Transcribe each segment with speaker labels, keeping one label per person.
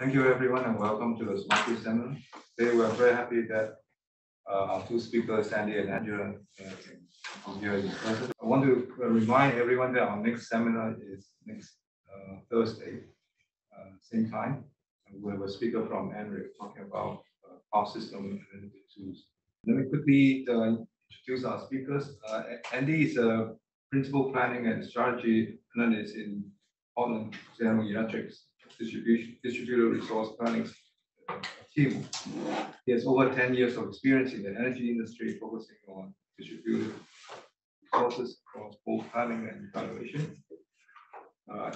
Speaker 1: Thank you, everyone, and welcome to the Smart Grid Seminar. Today, we are very happy that uh, our two speakers, Sandy and Angela, uh, are here. I want to uh, remind everyone that our next seminar is next uh, Thursday, uh, same time. We have a speaker from NREL talking about uh, power system and tools. Let me quickly introduce our speakers. Andy is a principal planning and strategy analyst in Portland General Electric's distribution distributed resource planning team. He has over 10 years of experience in the energy industry, focusing on distributed resources across both planning and evaluation. Uh,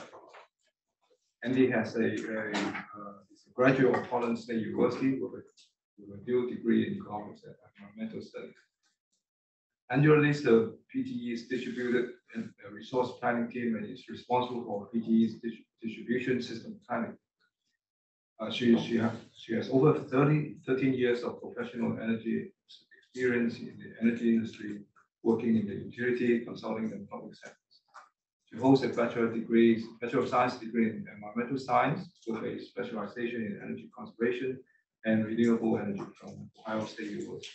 Speaker 1: Andy has a, a, uh, a graduate of Portland State University with a, with a dual degree in economics and environmental studies. Angela leads the PGE's distributed and resource planning team and is responsible for PGE's distribution system planning. Uh, she, she, has, she has over 30, 13 years of professional energy experience in the energy industry, working in the utility, consulting, and public sectors. She holds a bachelor degree, Bachelor of Science degree in environmental science with a specialization in energy conservation and renewable energy from Ohio State University.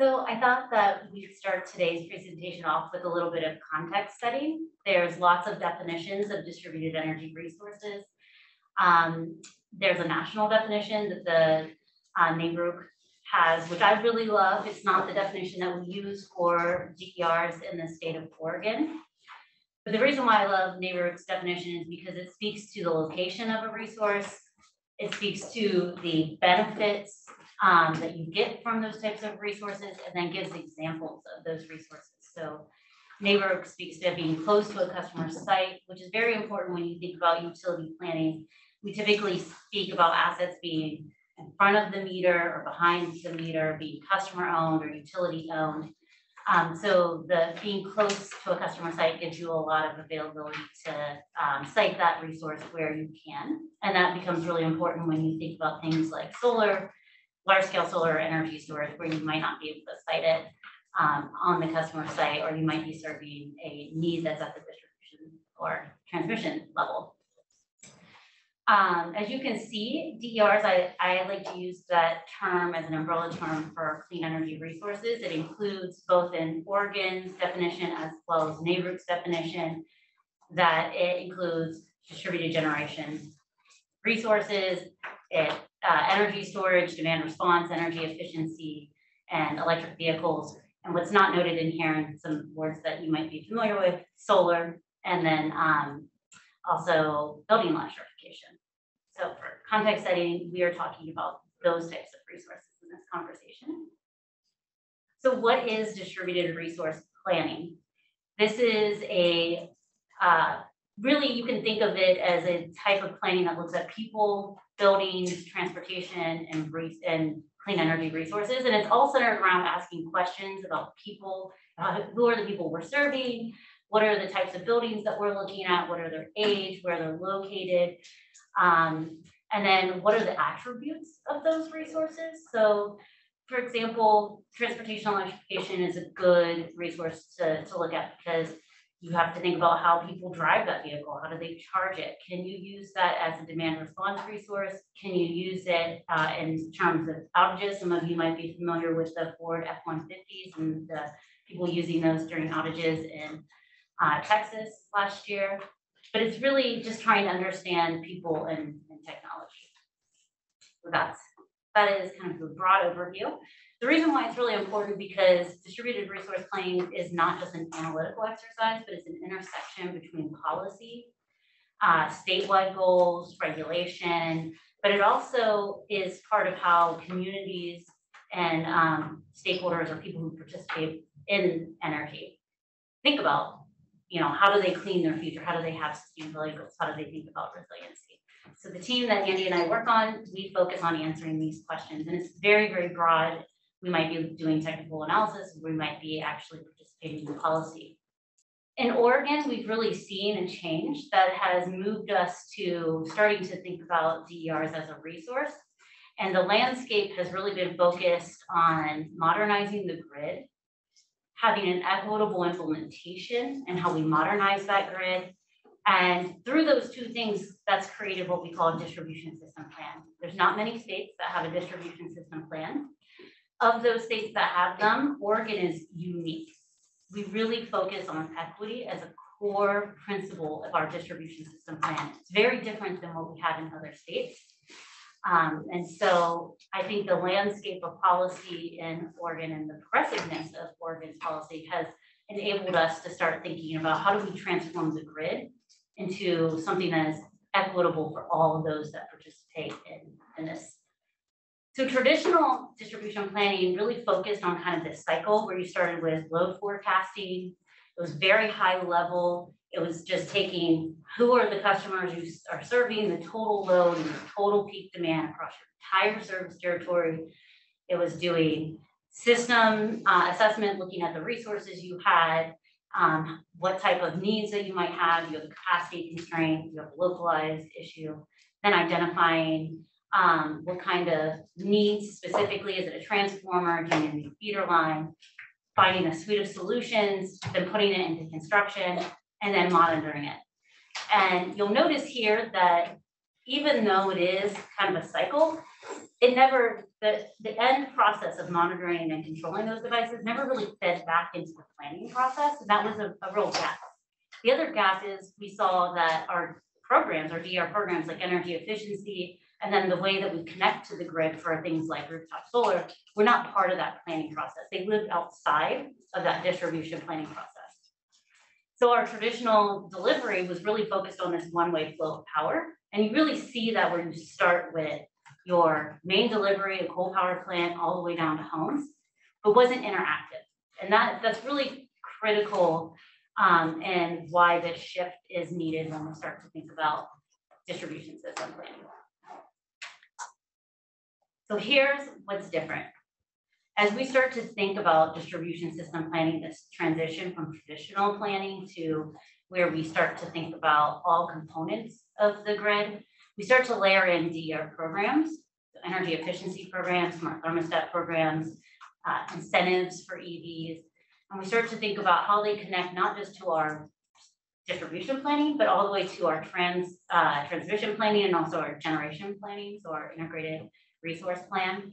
Speaker 2: So I thought that we'd start today's presentation off with a little bit of context setting. There's lots of definitions of distributed energy resources. Um, there's a national definition that the uh, NARUC has, which I really love. It's not the definition that we use for DERs in the state of Oregon. But the reason why I love NARUC's definition is because it speaks to the location of a resource. It speaks to the benefits um, that you get from those types of resources and then gives examples of those resources. So NARUC speaks to being close to a customer site, which is very important when you think about utility planning. We typically speak about assets being in front of the meter or behind the meter, being customer owned or utility owned. Um, so the being close to a customer site gives you a lot of availability to um, site that resource where you can. And that becomes really important when you think about things like solar large scale solar energy storage where you might not be able to site it um, on the customer site, or you might be serving a need that's at the distribution or transmission level. Um, as you can see, DERs, I, I like to use that term as an umbrella term for clean energy resources. It includes both in Oregon's definition as well as NARUC's definition that it includes distributed generation resources. It uh, energy storage, demand response, energy efficiency, and electric vehicles. And what's not noted in here, and some words that you might be familiar with, solar, and then um, also building electrification. So for context setting, we are talking about those types of resources in this conversation. So what is distributed resource planning? This is a, uh, really you can think of it as a type of planning that looks at people, buildings, transportation, and and clean energy resources. And it's all centered around asking questions about people, uh, who are the people we're serving, what are the types of buildings that we're looking at, what are their age, where they're located, um, and then what are the attributes of those resources. So for example, transportation electrification is a good resource to, to look at because you have to think about how people drive that vehicle. How do they charge it? Can you use that as a demand response resource? Can you use it uh, in terms of outages? Some of you might be familiar with the Ford F-150s and the people using those during outages in uh, Texas last year. But it's really just trying to understand people and, and technology. So that's, that is kind of the broad overview. The reason why it's really important because distributed resource planning is not just an analytical exercise, but it's an intersection between policy, uh, statewide goals, regulation, but it also is part of how communities and um, stakeholders or people who participate in energy think about, you know, how do they clean their future? How do they have sustainability goals? How do they think about resiliency? So the team that Andy and I work on, we focus on answering these questions and it's very, very broad we might be doing technical analysis, we might be actually participating in policy. In Oregon, we've really seen a change that has moved us to starting to think about DERs as a resource. And the landscape has really been focused on modernizing the grid, having an equitable implementation and how we modernize that grid, And through those two things, that's created what we call a distribution system plan. There's not many states that have a distribution system plan. Of those states that have them, Oregon is unique. We really focus on equity as a core principle of our distribution system plan. It's very different than what we have in other states. Um, and so I think the landscape of policy in Oregon and the progressiveness of Oregon's policy has enabled us to start thinking about how do we transform the grid into something that is equitable for all of those that participate in, in this. So traditional distribution planning really focused on kind of this cycle where you started with load forecasting. It was very high level. It was just taking who are the customers you are serving, the total load and the total peak demand across your entire service territory. It was doing system uh, assessment, looking at the resources you had, um, what type of needs that you might have, you have a capacity constraint, you have a localized issue, then identifying um, what kind of needs specifically, is it a transformer, do you need a feeder line, finding a suite of solutions, then putting it into construction, and then monitoring it. And you'll notice here that even though it is kind of a cycle, it never, the, the end process of monitoring and controlling those devices never really fed back into the planning process. And that was a, a real gap. The other gap is we saw that our programs, our DR programs like energy efficiency, and then the way that we connect to the grid for things like rooftop solar, we're not part of that planning process. They live outside of that distribution planning process. So our traditional delivery was really focused on this one-way flow of power. And you really see that when you start with your main delivery, a coal power plant, all the way down to homes, but wasn't interactive. And that, that's really critical um, and why this shift is needed when we start to think about distribution system planning. So here's what's different. As we start to think about distribution system planning, this transition from traditional planning to where we start to think about all components of the grid, we start to layer in DR programs, energy efficiency programs, smart thermostat programs, uh, incentives for EVs. And we start to think about how they connect not just to our distribution planning, but all the way to our trans uh, transmission planning and also our generation planning, so our integrated resource plan.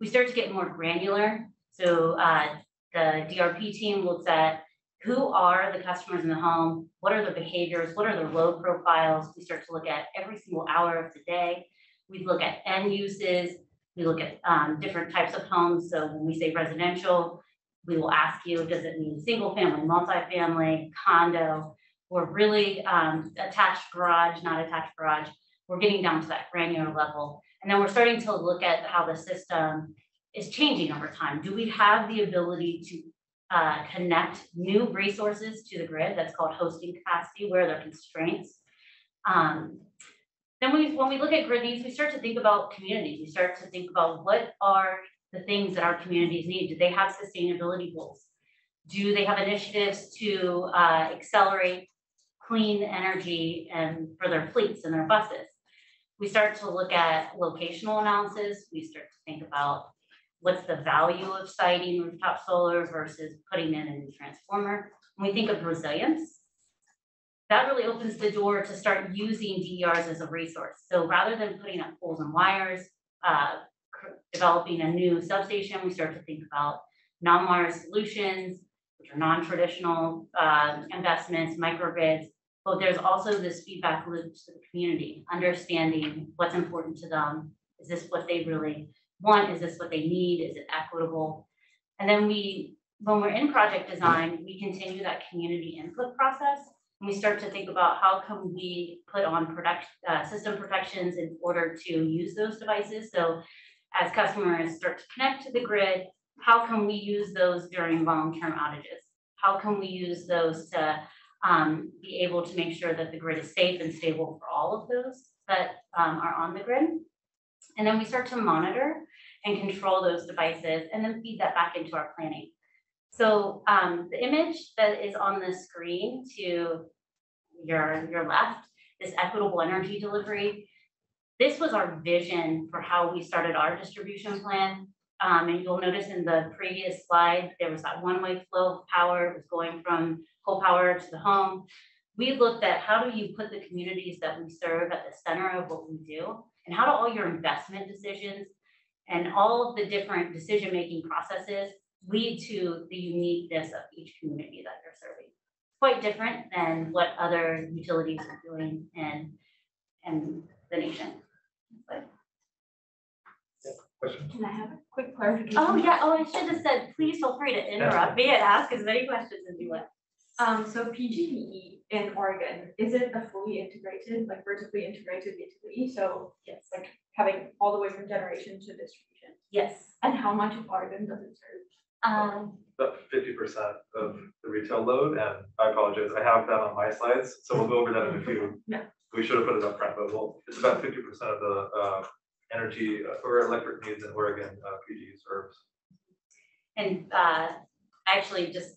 Speaker 2: We start to get more granular. So uh, the DRP team looks at who are the customers in the home, what are their behaviors, what are their load profiles. We start to look at every single hour of the day. We look at end uses. We look at um, different types of homes. So when we say residential, we will ask you, does it mean single family, multifamily, condo, or really um, attached garage, not attached garage. We're getting down to that granular level. And then we're starting to look at how the system is changing over time. Do we have the ability to uh, connect new resources to the grid. That's called hosting capacity, where there are constraints. Um, then we, when we look at grid needs, we start to think about communities. We start to think about what are the things that our communities need. Do they have sustainability goals? Do they have initiatives to uh, accelerate clean energy and for their fleets and their buses? We start to look at locational analysis. We start to think about what's the value of siting rooftop solar versus putting in a new transformer. When we think of resilience, that really opens the door to start using DERs as a resource. So rather than putting up poles and wires, uh, developing a new substation, we start to think about non-wire solutions, which are non-traditional uh, investments, microgrids, but there's also this feedback loop to the community, understanding what's important to them. Is this what they really want, is this what they need? Is it equitable? And then we, when we're in project design, we continue that community input process. And we start to think about how can we put on product, uh, system protections in order to use those devices. So as customers start to connect to the grid, how can we use those during long-term outages? How can we use those to um, be able to make sure that the grid is safe and stable for all of those that um, are on the grid? And then we start to monitor and control those devices and then feed that back into our planning. So um, the image that is on the screen to your, your left, this equitable energy delivery, this was our vision for how we started our distribution plan. Um, and you'll notice in the previous slide, there was that one-way flow of power. It was going from coal power to the home. we looked at how do you put the communities that we serve at the center of what we do? And how do all your investment decisions and all of the different decision-making processes lead to the uniqueness of each community that you're serving? Quite different than what other utilities are doing in, in the nation. But-
Speaker 1: Question?
Speaker 3: Can I have a quick clarification?
Speaker 2: Oh, yeah, oh, I should have said, please feel free to interrupt me and ask as many questions as you want.
Speaker 3: Um, so PGE in Oregon, is it a fully integrated, like vertically integrated utility? So
Speaker 2: Yes.
Speaker 3: like having all the way from generation to distribution?
Speaker 2: Yes.
Speaker 3: And how much of Oregon does it serve?
Speaker 2: Um,
Speaker 4: about fifty percent of the retail load, and I apologize, I have that on my slides, so we'll go over that in a few.
Speaker 3: Yeah.
Speaker 4: We should have put it up front, but we'll, it's about fifty percent of the, uh, energy uh, or electric needs in Oregon, uh, PGE serves.
Speaker 2: And uh, actually just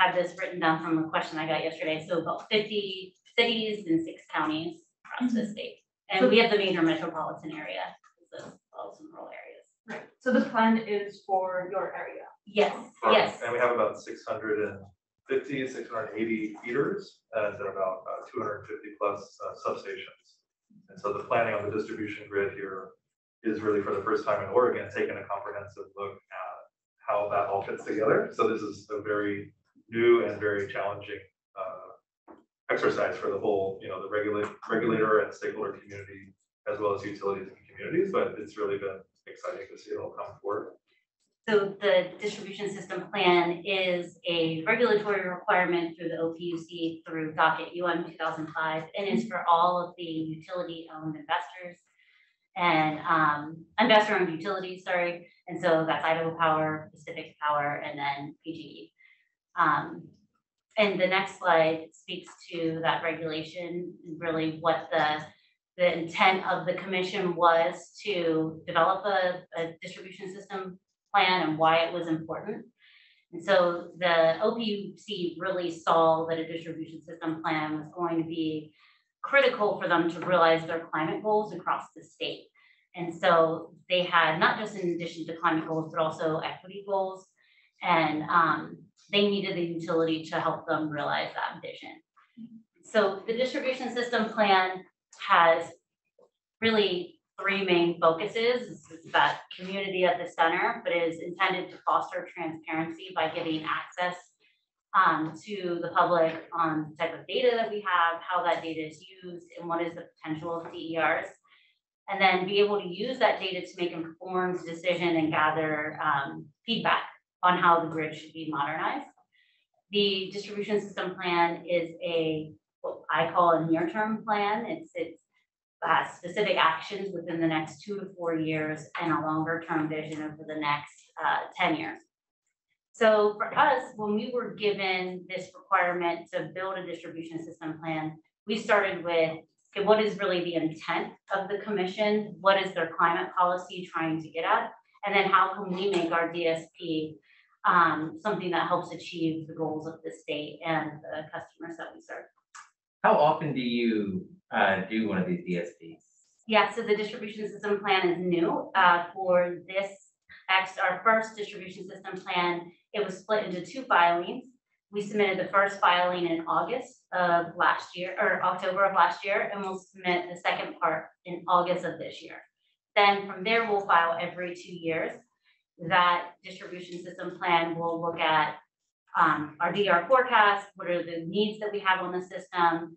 Speaker 2: had this written down from a question I got yesterday, so about fifty cities and six counties across the state. And we have the major metropolitan area, as well as some rural areas.
Speaker 3: Right. So the plan is for your area?
Speaker 2: Yes,
Speaker 4: For-
Speaker 2: yes,
Speaker 4: And we have about 650, 680 feeders, and then about uh, two hundred and fifty plus uh, substations. And so the planning on the distribution grid here is really for the first time in Oregon, taking a comprehensive look at how that all fits together. So this is a very new and very challenging uh, exercise for the whole, you know, the regulator, regulator and stakeholder community, as well as utilities and communities, but it's really been exciting to see it all come forward.
Speaker 2: So the distribution system plan is a regulatory requirement through the OPUC through docket UM two thousand five and is for all of the utility-owned investors. And um, investor-owned utilities, sorry, and so that's Idaho Power, Pacific Power, and then PGE. Um, and the next slide speaks to that regulation, really what the the intent of the commission was to develop a, a distribution system plan and why it was important. And so the OPUC really saw that a distribution system plan was going to be critical for them to realize their climate goals across the state. And so they had not just in addition to climate goals, but also equity goals. And um, they needed the utility to help them realize that vision. So the distribution system plan has really three main focuses. That community at the center, but is intended to foster transparency by giving access um, to the public on the type of data that we have, how that data is used, and what is the potential of DERs. And then be able to use that data to make informed decision and gather um, feedback on how the grid should be modernized. The distribution system plan is a, what I call a near-term plan. It's, it's uh, specific actions within the next two to four years and a longer term vision over the next uh, ten years. So for us, when we were given this requirement to build a distribution system plan, we started with, okay, what is really the intent of the commission? What is their climate policy trying to get at? And then how can we make our DSP um, something that helps achieve the goals of the state and the customers that we serve?
Speaker 5: How often do you uh do one of these DSPs?
Speaker 2: Yeah, so the distribution system plan is new, uh, for this, X, our first distribution system plan, it was split into two filings. We submitted the first filing in August of last year, or October of last year, and we'll submit the second part in August of this year. Then from there, we'll file every two years. That distribution system plan will look at, um, our DR forecast, what are the needs that we have on the system?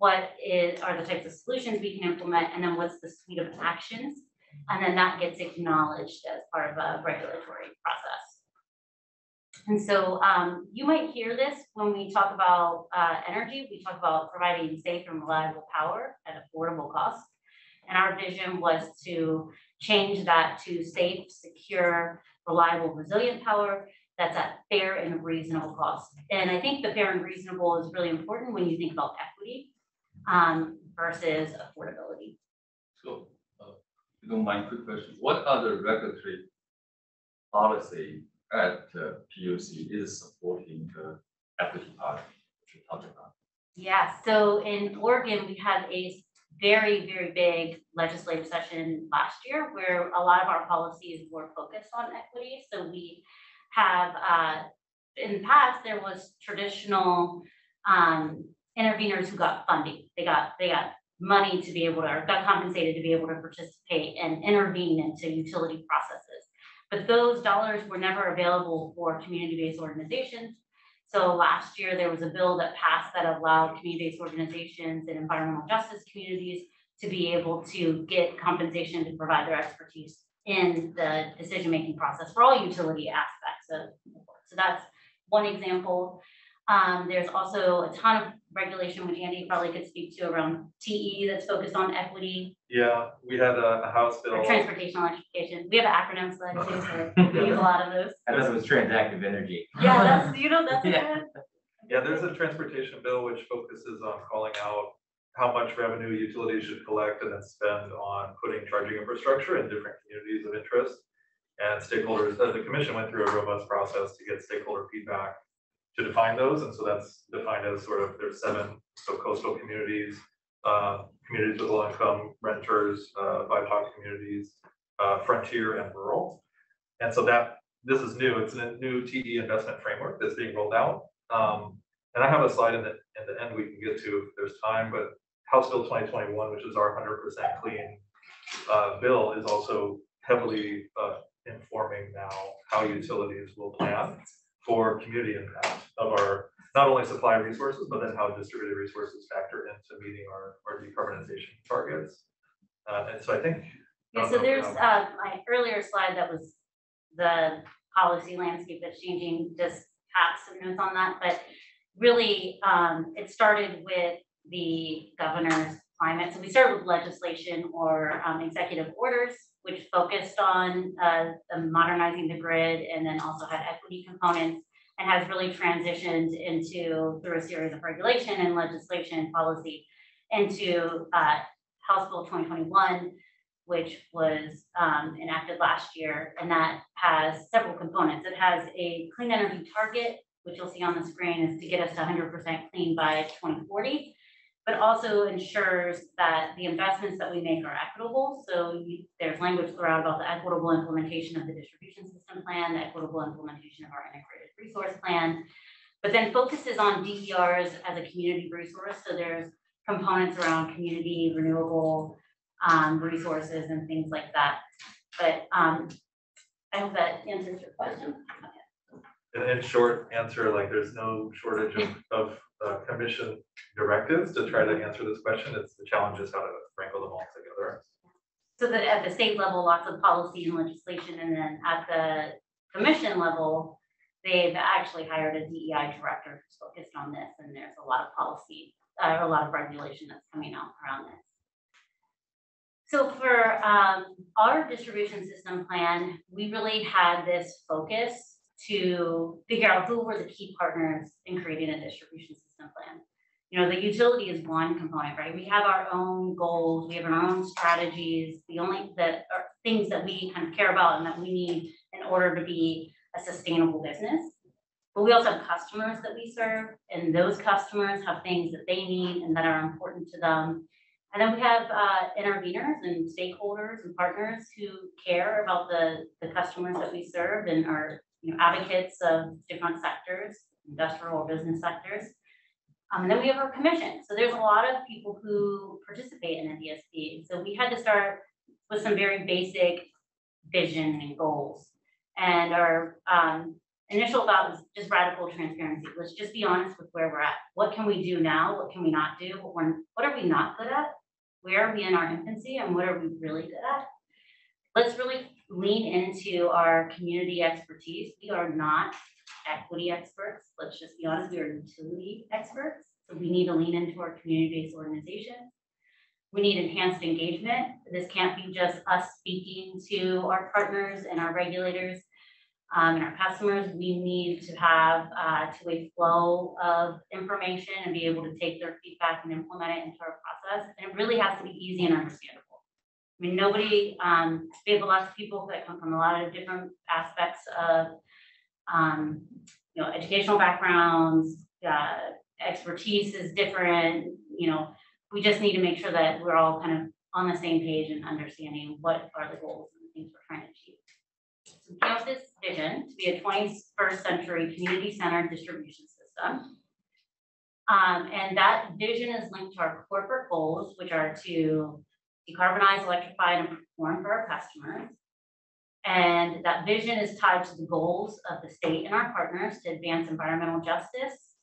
Speaker 2: what is, are the types of solutions we can implement, and then what's the suite of actions? And then that gets acknowledged as part of a regulatory process. And so um, you might hear this when we talk about uh, energy, we talk about providing safe and reliable power at affordable cost. And our vision was to change that to safe, secure, reliable, resilient power that's at fair and reasonable cost. And I think the fair and reasonable is really important when you think about equity um, versus affordability.
Speaker 6: So, uh, if you don't mind, quick question, what other regulatory policy at uh, PUC is supporting the equity part that you talked about?
Speaker 2: Yeah, so in Oregon, we have a very, very big legislative session last year where a lot of our policies were focused on equity. So we have, uh, in the past, there was traditional um, interveners who got funding. They got, they got money to be able to, or got compensated to be able to participate and intervene into utility processes. But those dollars were never available for community-based organizations. So last year, there was a bill that passed that allowed community-based organizations and environmental justice communities to be able to get compensation to provide their expertise in the decision-making process for all utility aspects of, so that's one example. Um, there's also a ton of regulation, which Andy probably could speak to around TE that's focused on equity
Speaker 4: Yeah, we had a, a House bill.
Speaker 2: or transportation electrification. We have acronyms slide too, so we use a lot of those.
Speaker 5: I thought it was transactive energy.
Speaker 2: Yeah, that's, you know, that's a
Speaker 5: Yeah.
Speaker 2: good.
Speaker 4: Yeah, there's a transportation bill which focuses on calling out how much revenue utilities should collect and then spend on putting charging infrastructure in different communities of interest. And stakeholders, uh, the commission went through a robust process to get stakeholder feedback to define those, and so that's defined as sort of, there's seven, so coastal communities, uh, communities with low income renters, uh, BIPOC communities, uh, frontier and rural. And so that, this is new, it's a new TE investment framework that's being rolled out. Um, and I have a slide in the, in the end we can get to if there's time, but House Bill twenty twenty-one, which is our hundred percent clean uh, bill, is also heavily uh, informing now how utilities will plan for community impact of our, not only supply resources, but then how distributed resources factor into meeting our, our decarbonization targets. Uh, and so I think.
Speaker 2: Yeah, so there's, uh, my earlier slide that was the policy landscape that's changing, just have some notes on that, but really, um, it started with the governor's climate. So we started with legislation or, um, executive orders, which focused on, uh, the modernizing the grid and then also had equity components and has really transitioned into, through a series of regulation and legislation and policy into, uh, House Bill twenty twenty-one, which was um, enacted last year, and that has several components. It has a clean energy target, which you'll see on the screen, is to get us to hundred percent clean by twenty forty. But also ensures that the investments that we make are equitable. So you- there's language throughout about the equitable implementation of the distribution system plan, the equitable implementation of our integrated resource plan. But then focuses on DERs as a community resource. So there's components around community renewable um, resources and things like that. But, um, I hope that answers your question.
Speaker 4: In, in short answer, like there's no shortage of, of uh, commission directives to try to answer this question. It's the challenge is how to wrangle them all together.
Speaker 2: So that at the state level, lots of policy and legislation, and then at the commission level, they've actually hired a DEI director who's focused on this, and there's a lot of policy, uh, a lot of regulation that's coming out around this. So for, um, our distribution system plan, we really had this focus to figure out who were the key partners in creating a distribution system plan. You know, the utility is one component, right? We have our own goals, we have our own strategies, the only, that are things that we kind of care about and that we need in order to be a sustainable business. But we also have customers that we serve, and those customers have things that they need and that are important to them. And then we have uh, interveners and stakeholders and partners who care about the, the customers that we serve and are, you know, advocates of different sectors, industrial or business sectors. Um, and then we have our commission. So there's a lot of people who participate in DSP. So we had to start with some very basic vision and goals. And our um, initial thought was just radical transparency. Let's just be honest with where we're at. What can we do now? What can we not do? What, what are we not good at? Where are we in our infancy and what are we really good at? Let's really lean into our community expertise. We are not equity experts. Let's just be honest, we are utility experts. So we need to lean into our community-based organizations. We need enhanced engagement. This can't be just us speaking to our partners and our regulators um, and our customers. We need to have uh, two-way flow of information and be able to take their feedback and implement it into our process. And it really has to be easy and understandable. I mean, nobody, um, we have a lot of people that come from a lot of different aspects of, um, you know, educational backgrounds, uh, expertise is different, you know, we just need to make sure that we're all kind of on the same page and understanding what are the goals and things we're trying to achieve. So this vision to be a twenty-first century community-centered distribution system. Um, and that vision is linked to our corporate goals, which are to decarbonize, electrify, and perform for our customers. And that vision is tied to the goals of the state and our partners to advance environmental justice,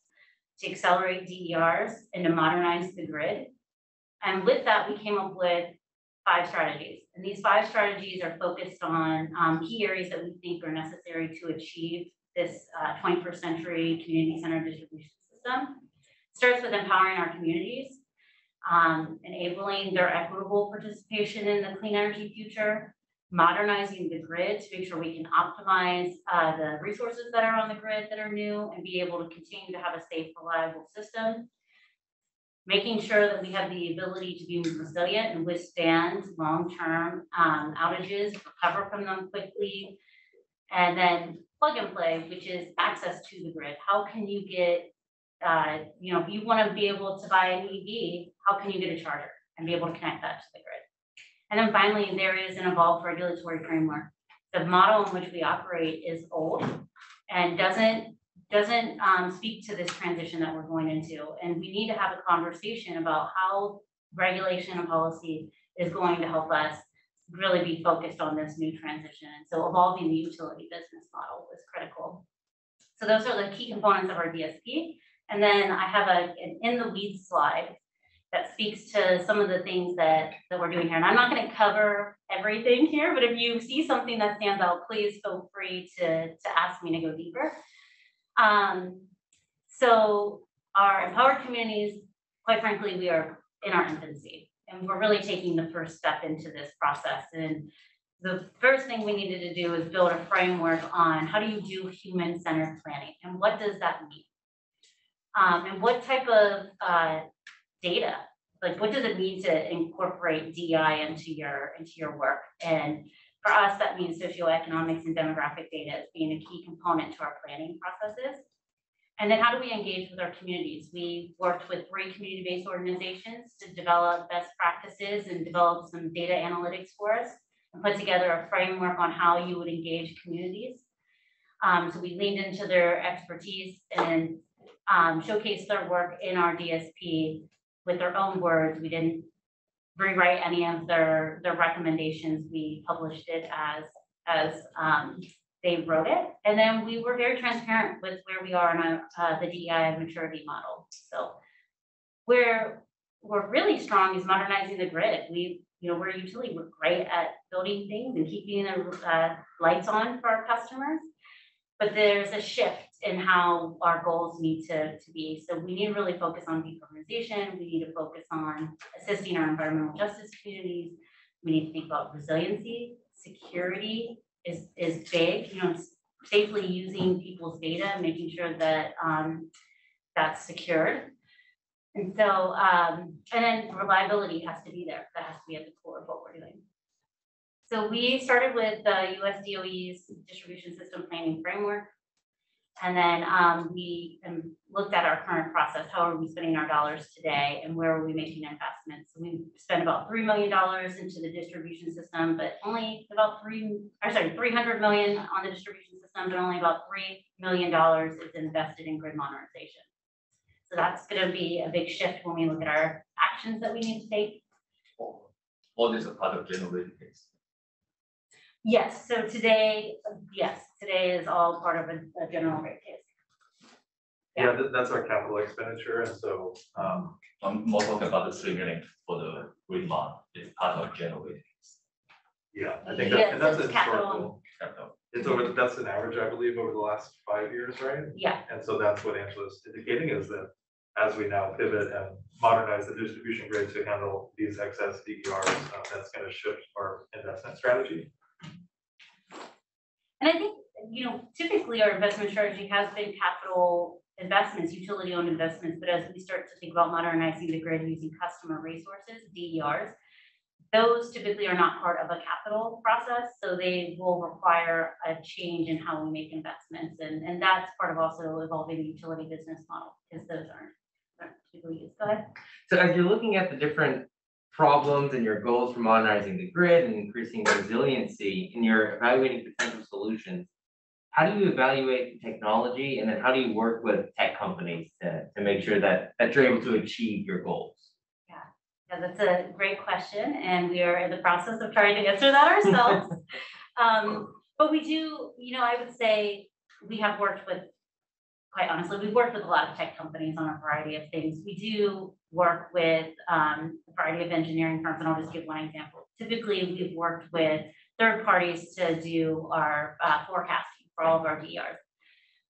Speaker 2: to accelerate DERs, and to modernize the grid. And with that, we came up with five strategies. And these five strategies are focused on um, key areas that we think are necessary to achieve this uh, 21st century community-centered distribution system. Starts with empowering our communities, um, enabling their equitable participation in the clean energy future, modernizing the grid to make sure we can optimize uh, the resources that are on the grid that are new and be able to continue to have a safe, reliable system. Making sure that we have the ability to be resilient and withstand long-term um, outages, recover from them quickly. And then plug and play, which is access to the grid. How can you get, uh, you know, if you want to be able to buy an EV, how can you get a charger and be able to connect that to the grid? And then finally, there is an evolved regulatory framework. The model in which we operate is old and doesn't doesn't um, speak to this transition that we're going into. And we need to have a conversation about how regulation and policy is going to help us really be focused on this new transition. And so evolving the utility business model is critical. So those are the key components of our DSP. And then I have a, an in the weeds slide that speaks to some of the things that, that we're doing here. And I'm not gonna cover everything here, but if you see something that stands out, please feel free to, to ask me to go deeper. Um, so our empowered communities, quite frankly, we are in our infancy. And we're really taking the first step into this process. And the first thing we needed to do is build a framework on how do you do human-centered planning? And what does that mean? Um, and what type of uh, data, like what does it mean to incorporate DI into your into your work? And for us, that means socioeconomics and demographic data as being a key component to our planning processes. And then how do we engage with our communities? We worked with three community-based organizations to develop best practices and develop some data analytics for us and put together a framework on how you would engage communities. Um, so we leaned into their expertise and um, showcased their work in our DSP with their own words. We didn't rewrite any of their, their recommendations. We published it as, as um, they wrote it. And then we were very transparent with where we are in our, uh, the DEI maturity model. So where we're really strong is modernizing the grid. We, you know, we're utility, we're great at building things and keeping the uh, lights on for our customers. But there's a shift in how our goals need to, to be. So we need to really focus on decarbonization. We need to focus on assisting our environmental justice communities. We need to think about resiliency, security is, is big, you know, safely using people's data, making sure that um, that's secured. And so, um, and then reliability has to be there. That has to be at the core of what we're doing. So we started with the US DOE's distribution system planning framework. And then um, we um, looked at our current process. How are we spending our dollars today and where are we making investments? So we spent about $3 million into the distribution system, but only about three, or sorry, 300 million on the distribution system, but only about $3 million is invested in grid modernization. So that's gonna be a big shift when we look at our actions that we need to take.
Speaker 6: All this is part of general case.
Speaker 2: Yes, so today, yes, today is all part of a, a general rate case.
Speaker 4: Yeah, that, that's our capital expenditure, and so, um,
Speaker 6: I'm more talking about the three million for the green bond, it's part of general rate case.
Speaker 4: yeah, I think
Speaker 2: Yes,
Speaker 4: and that's
Speaker 2: it's capital.
Speaker 4: historical.
Speaker 6: capital.
Speaker 4: It's over, that's an average, I believe, over the last five years, right?
Speaker 2: Yeah,
Speaker 4: And so that's what Angela's indicating is that as we now pivot and modernize the distribution grid to handle these excess DERs, uh, that's gonna shift our investment strategy.
Speaker 2: and I think, you know, typically our investment strategy has been capital investments, utility-owned investments, but as we start to think about modernizing the grid using customer resources, DERs, those typically are not part of a capital process, so they will require a change in how we make investments, and, and that's part of also evolving the utility business model, because those aren't, aren't typically used. Go ahead.
Speaker 5: So as you're looking at the different problems and your goals for modernizing the grid and increasing resiliency, and you're evaluating potential solutions, how do you evaluate technology and then how do you work with tech companies to, to make sure that, that you're able to achieve your goals?
Speaker 2: Yeah, yeah, that's a great question, and we are in the process of trying to answer that ourselves. Um, but we do, you know, I would say we have worked with, quite honestly, we've worked with a lot of tech companies on a variety of things. We do work with um, a variety of engineering firms, and I'll just give one example. Typically, we've worked with third parties to do our uh, forecasting for all of our DERs.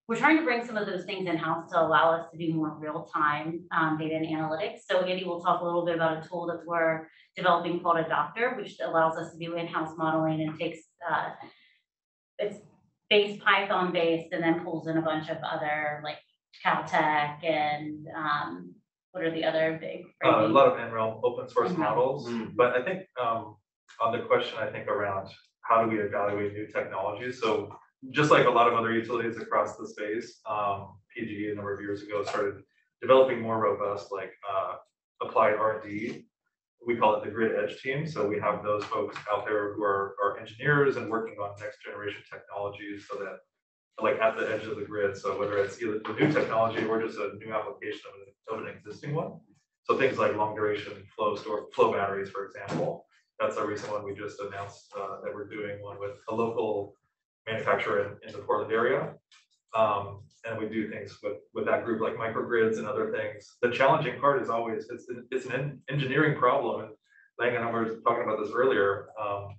Speaker 2: We're trying to bring some of those things in-house to allow us to do more real-time um, data and analytics. So Andy will talk a little bit about a tool that we're developing called AdopDER, which allows us to do in-house modeling and takes, uh, it's based Python based and then pulls in a bunch of other like Caltech and, um, what are the other big?
Speaker 4: Uh, a lot of NREL open source
Speaker 2: NREL.
Speaker 4: models,
Speaker 5: Mm.
Speaker 4: but I think, um, on the question, I think around how do we evaluate new technologies? So just like a lot of other utilities across the space, um, PGE a number of years ago started developing more robust, like, uh, applied R and D. We call it the grid edge team. So we have those folks out there who are, are engineers and working on next generation technologies so that like at the edge of the grid. So whether it's either the new technology or just a new application of an, of an existing one. So things like long duration flow store, flow batteries, for example. That's a recent one we just announced, uh, that we're doing one with a local manufacturer in, in the Portland area. Um, and we do things with, with that group like microgrids and other things. The challenging part is always, it's, an- it's an engineering problem. And Lang and I were talking about this earlier. Um,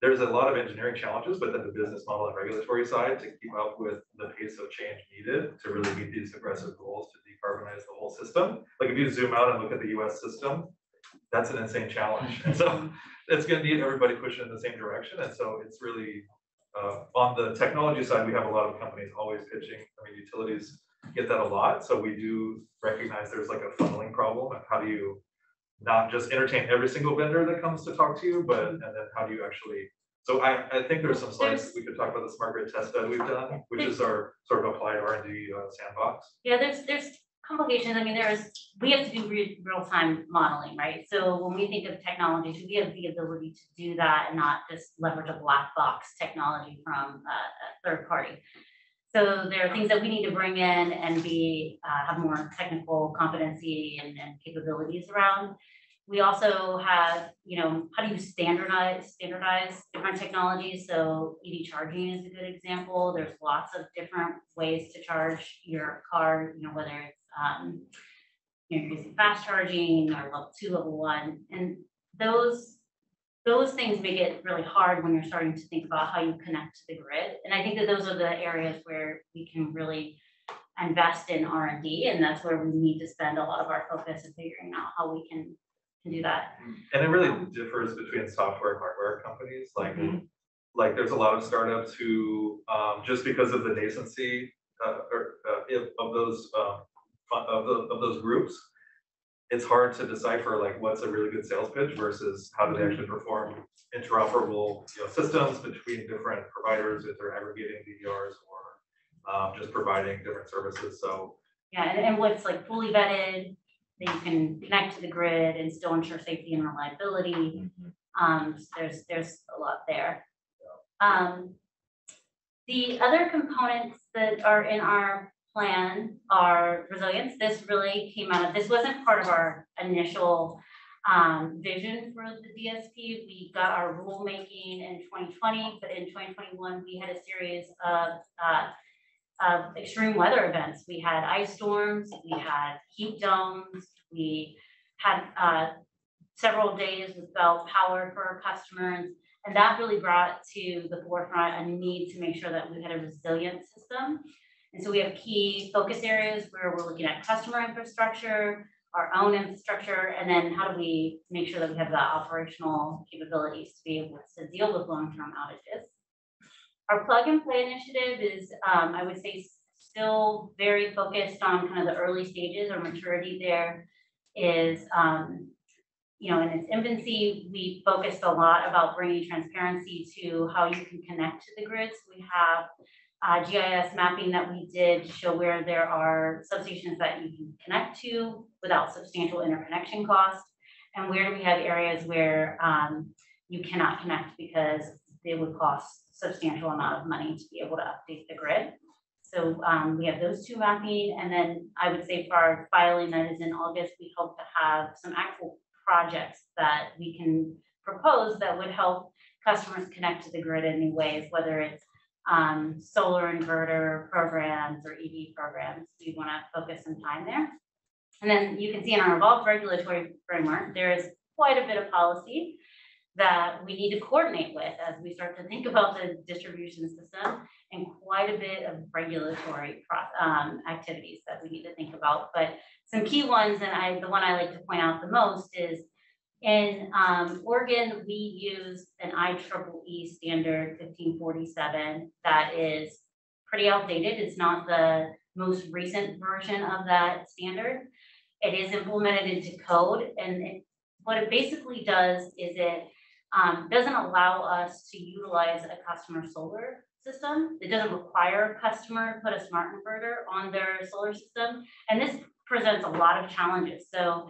Speaker 4: there's a lot of engineering challenges, but then the business model and regulatory side to keep up with the pace of change needed to really meet these aggressive goals to decarbonize the whole system. Like if you zoom out and look at the US system, that's an insane challenge. And so it's gonna need everybody pushing in the same direction. And so it's really, uh, on the technology side, we have a lot of companies always pitching, I mean, utilities get that a lot. So we do recognize there's like a funneling problem and how do you not just entertain every single vendor that comes to talk to you, but, and then how do you actually, so I, I think there's some slides,
Speaker 2: There's-
Speaker 4: we could talk about the smart grid test bed we've done, which is our sort of applied R and D uh, sandbox.
Speaker 2: Yeah, there's, there's complications. I mean, there's, we have to do re- real-time modeling, right? So when we think of technologies, we have the ability to do that and not just leverage a black box technology from a, a third party. So there are things that we need to bring in and be, uh, have more technical competency and, and capabilities around. We also have, you know, how do you standardize, standardize different technologies? So EV charging is a good example. There's lots of different ways to charge your car, you know, whether it's, um, you know, you're using fast charging or level two, level one, and those, those things make it really hard when you're starting to think about how you connect to the grid. And I think that those are the areas where we can really invest in R and D, and that's where we need to spend a lot of our focus in figuring out how we can, can do that.
Speaker 4: And it really differs between software and hardware companies, like,
Speaker 2: Mhm.
Speaker 4: like there's a lot of startups who, um, just because of the nascency, uh, or, uh, of those, um, fu- of the, of those groups, it's hard to decipher like what's a really good sales pitch versus how do they actually perform interoperable, you know, systems between different providers if they're aggregating DERs or, um, just providing different services, so,
Speaker 2: Yeah, and, and what's like fully vetted, that you can connect to the grid and still ensure safety and reliability. Um, so there's, there's a lot there. Um, the other components that are in our plan our resilience. This really came out of, this wasn't part of our initial um, vision for the DSP. We got our rulemaking in twenty twenty, but in twenty twenty-one, we had a series of, uh, of extreme weather events. We had ice storms, we had heat domes, we had uh, several days without power for our customers. And that really brought to the forefront a need to make sure that we had a resilient system. And so we have key focus areas where we're looking at customer infrastructure, our own infrastructure, and then how do we make sure that we have the operational capabilities to be able to deal with long-term outages. Our plug and play initiative is, um, I would say, still very focused on kind of the early stages or maturity there is, um, you know, in its infancy, we focused a lot about bringing transparency to how you can connect to the grids. We have uh, GIS mapping that we did show where there are substations that you can connect to without substantial interconnection cost. And where do we have areas where, um, you cannot connect because they would cost substantial amount of money to be able to update the grid. So um, we have those two mapping, and then I would say for our filing that is in August, we hope to have some actual projects that we can propose that would help customers connect to the grid in new ways, whether it's um, solar inverter programs or EV programs. We want to focus some time there. And then you can see in our evolved regulatory framework, there is quite a bit of policy that we need to coordinate with as we start to think about the distribution system and quite a bit of regulatory um, activities that we need to think about. But some key ones, and I, the one I like to point out the most is in um, Oregon, we use an IEEE standard fifteen forty-seven that is pretty outdated. It's not the most recent version of that standard. It is implemented into code and it, what it basically does is it um, doesn't allow us to utilize a customer solar system. It doesn't require a customer to put a smart inverter on their solar system. And this presents a lot of challenges. So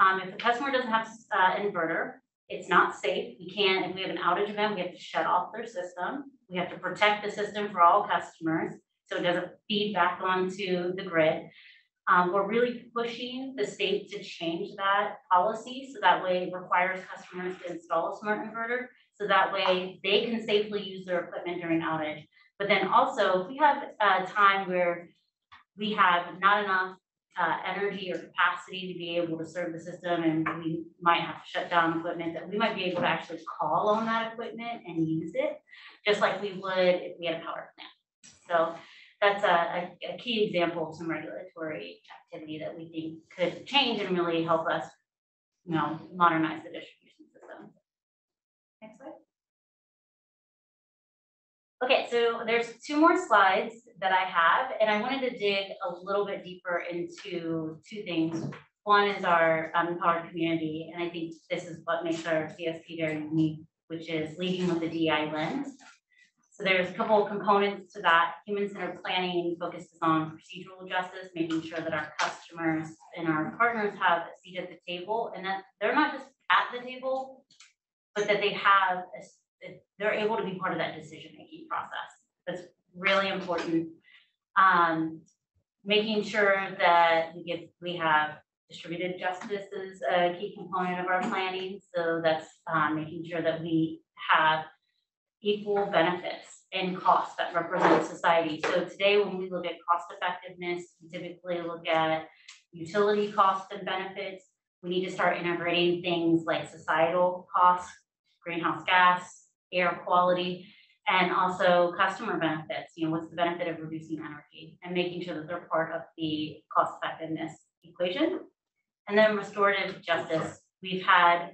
Speaker 2: um, if the customer doesn't have uh, an inverter, it's not safe. We can't, if we have an outage event, we have to shut off their system. We have to protect the system for all customers so it doesn't feed back onto the grid. Um, we're really pushing the state to change that policy so that way it requires customers to install a smart inverter. So that way they can safely use their equipment during outage. But then also if we have a time where we have not enough uh, energy or capacity to be able to serve the system and we might have to shut down equipment that we might be able to actually call on that equipment and use it, just like we would if we had a power plant. So that's a, a, a key example of some regulatory activity that we think could change and really help us, you know, modernize the distribution system. Next slide. Okay, so there's two more slides that I have, and I wanted to dig a little bit deeper into two things. One is our empowered community, and I think this is what makes our DSP very unique, which is leading with the DI lens. So there's a couple of components to that. Human-centered planning focuses on procedural justice, making sure that our customers and our partners have a seat at the table, and that they're not just at the table, but that they have, a, they're able to be part of that decision-making process. That's really important. Um, making sure that we we have distributed justice is a key component of our planning. So that's um, making sure that we have equal benefits and costs that represent society. So today, when we look at cost effectiveness, we typically look at utility costs and benefits. We need to start integrating things like societal costs, greenhouse gas, air quality, and also customer benefits. You know, what's the benefit of reducing energy and making sure that they're part of the cost effectiveness equation. And then restorative justice. We've had,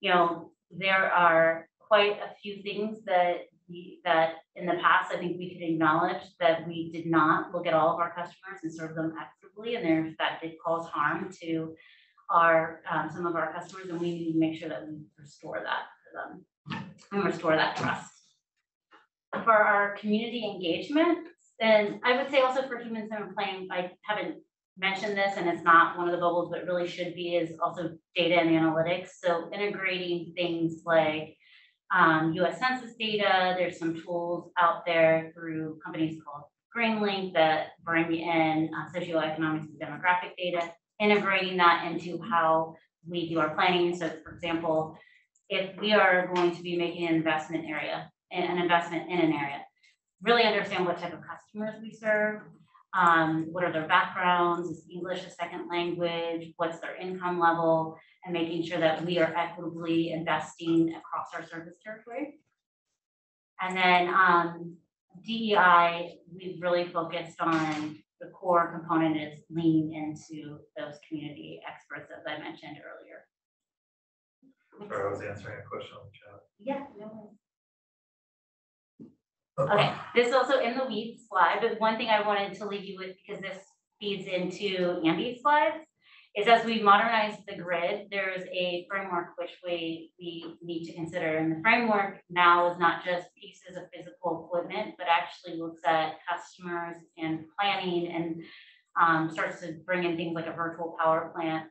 Speaker 2: you know, there are quite a few things that we, that in the past, I think we could acknowledge that we did not look at all of our customers and serve them equitably, and there that did cause harm to our um, some of our customers, and we need to make sure that we restore that for them and restore that trust. For our community engagement, and I would say also for human centered planning, I haven't mentioned this and it's not one of the bubbles, but really should be is also data and analytics. So integrating things like um, US Census data. There's some tools out there through companies called GreenLink that bring in uh, socioeconomic and demographic data, integrating that into how we do our planning. So for example, if we are going to be making an investment area, an investment in an area, really understand what type of customers we serve, um, what are their backgrounds, is English a second language, what's their income level, and making sure that we are equitably investing across our service territory. And then um, DEI, we've really focused on the core component is leaning into those community experts, as I mentioned earlier.
Speaker 4: Sorry, I was answering a question on the chat.
Speaker 2: Yeah, no worries. Okay, this is also in the weeds slide, but one thing I wanted to leave you with, because this feeds into Andy's slides, is as we modernize the grid, there's a framework which we, we need to consider. And the framework now is not just pieces of physical equipment, but actually looks at customers and planning and um, starts to bring in things like a virtual power plant.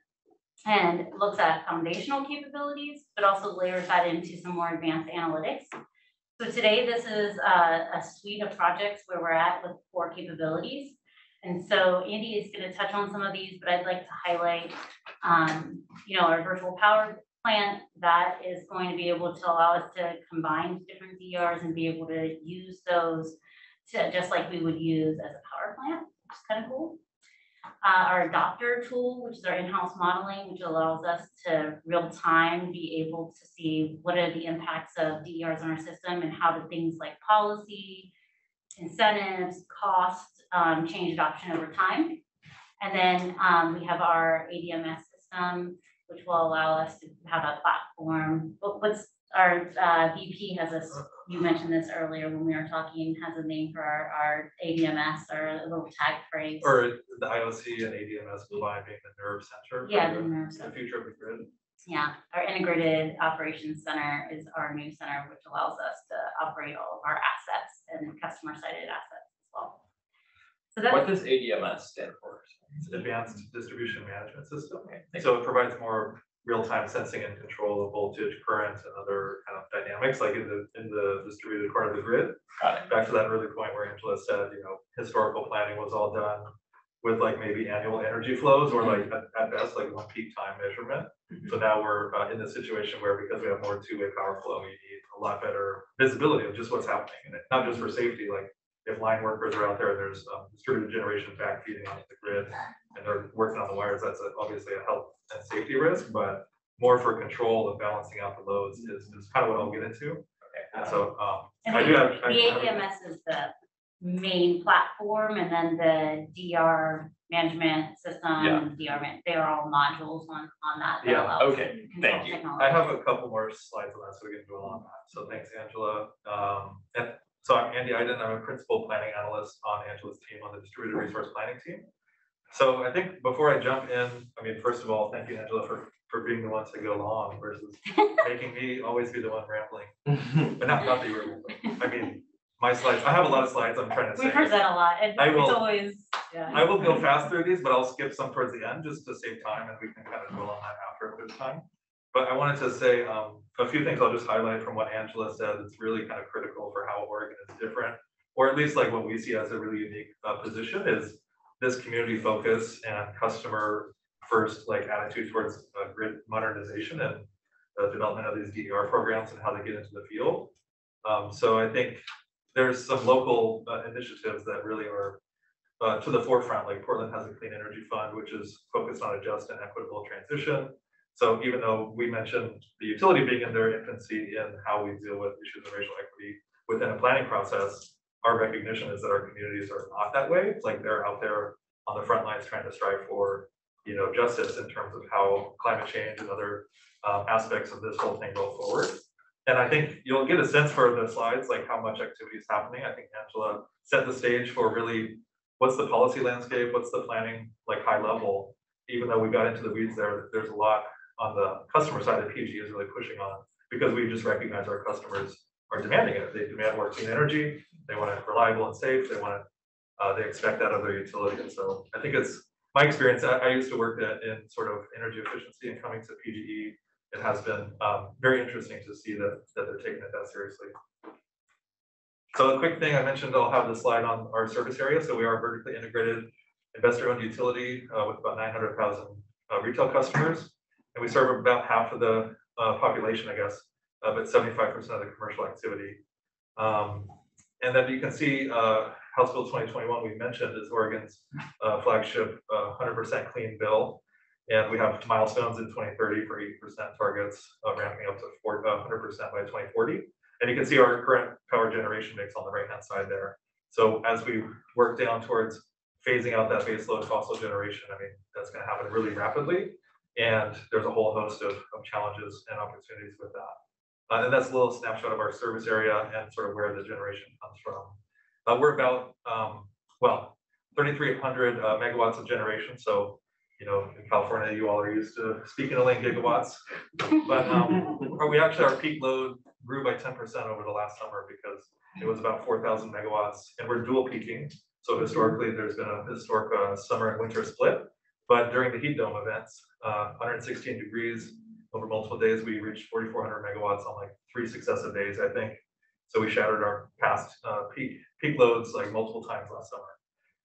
Speaker 2: And looks at foundational capabilities, but also layers that into some more advanced analytics So today, this is a, a suite of projects where we're at with four capabilities. And so Andy is gonna touch on some of these, but I'd like to highlight, um, you know, our virtual power plant that is going to be able to allow us to combine different DRs and be able to use those to, just like we would use as a power plant, which is kind of cool. Uh, our AdopDER tool, which is our in-house modeling, which allows us to real time be able to see what are the impacts of DERs on our system and how do things like policy, incentives, cost, um, change adoption over time. And then, um, we have our ADMS system, which will allow us to have a platform. What's our, uh, VP has us, you mentioned this earlier when we were talking, has a name for our, our ADMS, our little tag phrase.
Speaker 4: Or the IOC and ADMS combined being the nerve center.
Speaker 2: Yeah, the
Speaker 4: the-
Speaker 2: nerve
Speaker 4: The
Speaker 2: center.
Speaker 4: future of the grid.
Speaker 2: Yeah, our integrated operations center is our new center, which allows us to operate all of our assets and customer sided assets as well. So
Speaker 6: What
Speaker 2: that's,
Speaker 6: does ADMS stand for?
Speaker 4: It's Advanced Distribution Management System.
Speaker 6: Okay, thank
Speaker 4: So it provides more real-time sensing and control of voltage, current, and other kind of dynamics, like in the, in the distributed part of the grid. Back to that earlier point where Angela said, you know, historical planning was all done with like maybe annual energy flows or like at, at best, like one peak time measurement. So now we're uh, in this situation where because we have more two-way power flow, we need a lot better visibility of just what's happening in it, not just for safety, like if line workers are out there, there's um, distributed generation back feeding onto the grid and they're working on the wires, that's a- obviously a health and safety risk, but more for control and balancing out the loads is, is kind of what I'll get into. And so, um,
Speaker 2: and
Speaker 4: I do have.
Speaker 2: the
Speaker 4: I-
Speaker 2: the
Speaker 4: have-
Speaker 2: ADMS is the main platform and then the DR management system,
Speaker 6: Yeah.
Speaker 2: DR, man- they are all modules on, on that. that
Speaker 4: Yeah,
Speaker 2: allows
Speaker 6: okay,
Speaker 2: control
Speaker 6: thank you.
Speaker 2: technology.
Speaker 4: I have a couple more slides on that, so we can dwell on that. So thanks, Angela. Um, and so I'm Andy Eiden, I'm a principal planning analyst on Angela's team on the distributed resource planning team. So I think before I jump in, I mean, first of all, thank you, Angela, for, for being the one to go long versus making me always be the one rambling. But not, not that you were, rambling. I mean, my slides, I have a lot of slides I'm trying to say.
Speaker 2: We present a lot and
Speaker 4: I
Speaker 2: it's
Speaker 4: will-
Speaker 2: always, yeah.
Speaker 4: I will go fast through these, but I'll skip some towards the end just to save time and we can kind of dwell on that after if there's time. But I wanted to say um, a few things I'll just highlight from what Angela said. It's really kind of critical for how Oregon is different. Or at least like what we see as a really unique uh, position is this community focus and customer first like attitude towards uh, grid modernization and the development of these DER programs and how they get into the field. Um, so I think there's some local uh, initiatives that really are uh, to the forefront, like Portland has a clean energy fund, which is focused on a just and equitable transition. So even though we mentioned the utility being in their infancy in how we deal with issues of racial equity within a planning process, our recognition is that our communities are not that way. It's like they're out there on the front lines trying to strive for, you know, justice in terms of how climate change and other um, aspects of this whole thing go forward. And I think you'll get a sense for the slides, like how much activity is happening. I think Angela set the stage for really what's the policy landscape, what's the planning, like high level. Even though we got into the weeds there, there's a lot on the customer side that PG is really pushing on because we just recognize our customers are demanding it. They demand more clean energy, they want it reliable and safe, they want it, uh, they expect that of their utility. And so I think it's my experience, I, I used to work at- in sort of energy efficiency and coming to PGE. It has been, um, very interesting to see that, that they're taking it that seriously. So a quick thing I mentioned, I'll have the slide on our service area. So we are a vertically integrated investor-owned utility uh, with about nine hundred thousand uh, retail customers. And we serve about half of the uh, population, I guess, uh, but seventy-five percent of the commercial activity. Um, And then you can see uh, House Bill twenty twenty-one, we mentioned is Oregon's uh, flagship hundred percent clean bill. And we have milestones in twenty thirty for eighty percent targets, uh, ramping up to hundred percent by twenty forty. And you can see our current power generation mix on the right-hand side there. So as we work down towards phasing out that baseload fossil generation, I mean, that's gonna happen really rapidly. And there's a whole host of, of challenges and opportunities with that. Uh, and that's a little snapshot of our service area and sort of where the generation comes from. Uh, we're about, um, well, thirty-three hundred uh, megawatts of generation, so, you know, in California, you all are used to speaking of gigawatts. But, um, we actually, our peak load grew by ten percent over the last summer because it was about four thousand megawatts and we're dual peaking. So historically, there's been a historic uh, summer and winter split. But during the heat dome events, uh, hundred and sixteen degrees over multiple days, we reached forty-four hundred megawatts on like three successive days, I think. So we shattered our past uh, peak, peak loads like multiple times last summer.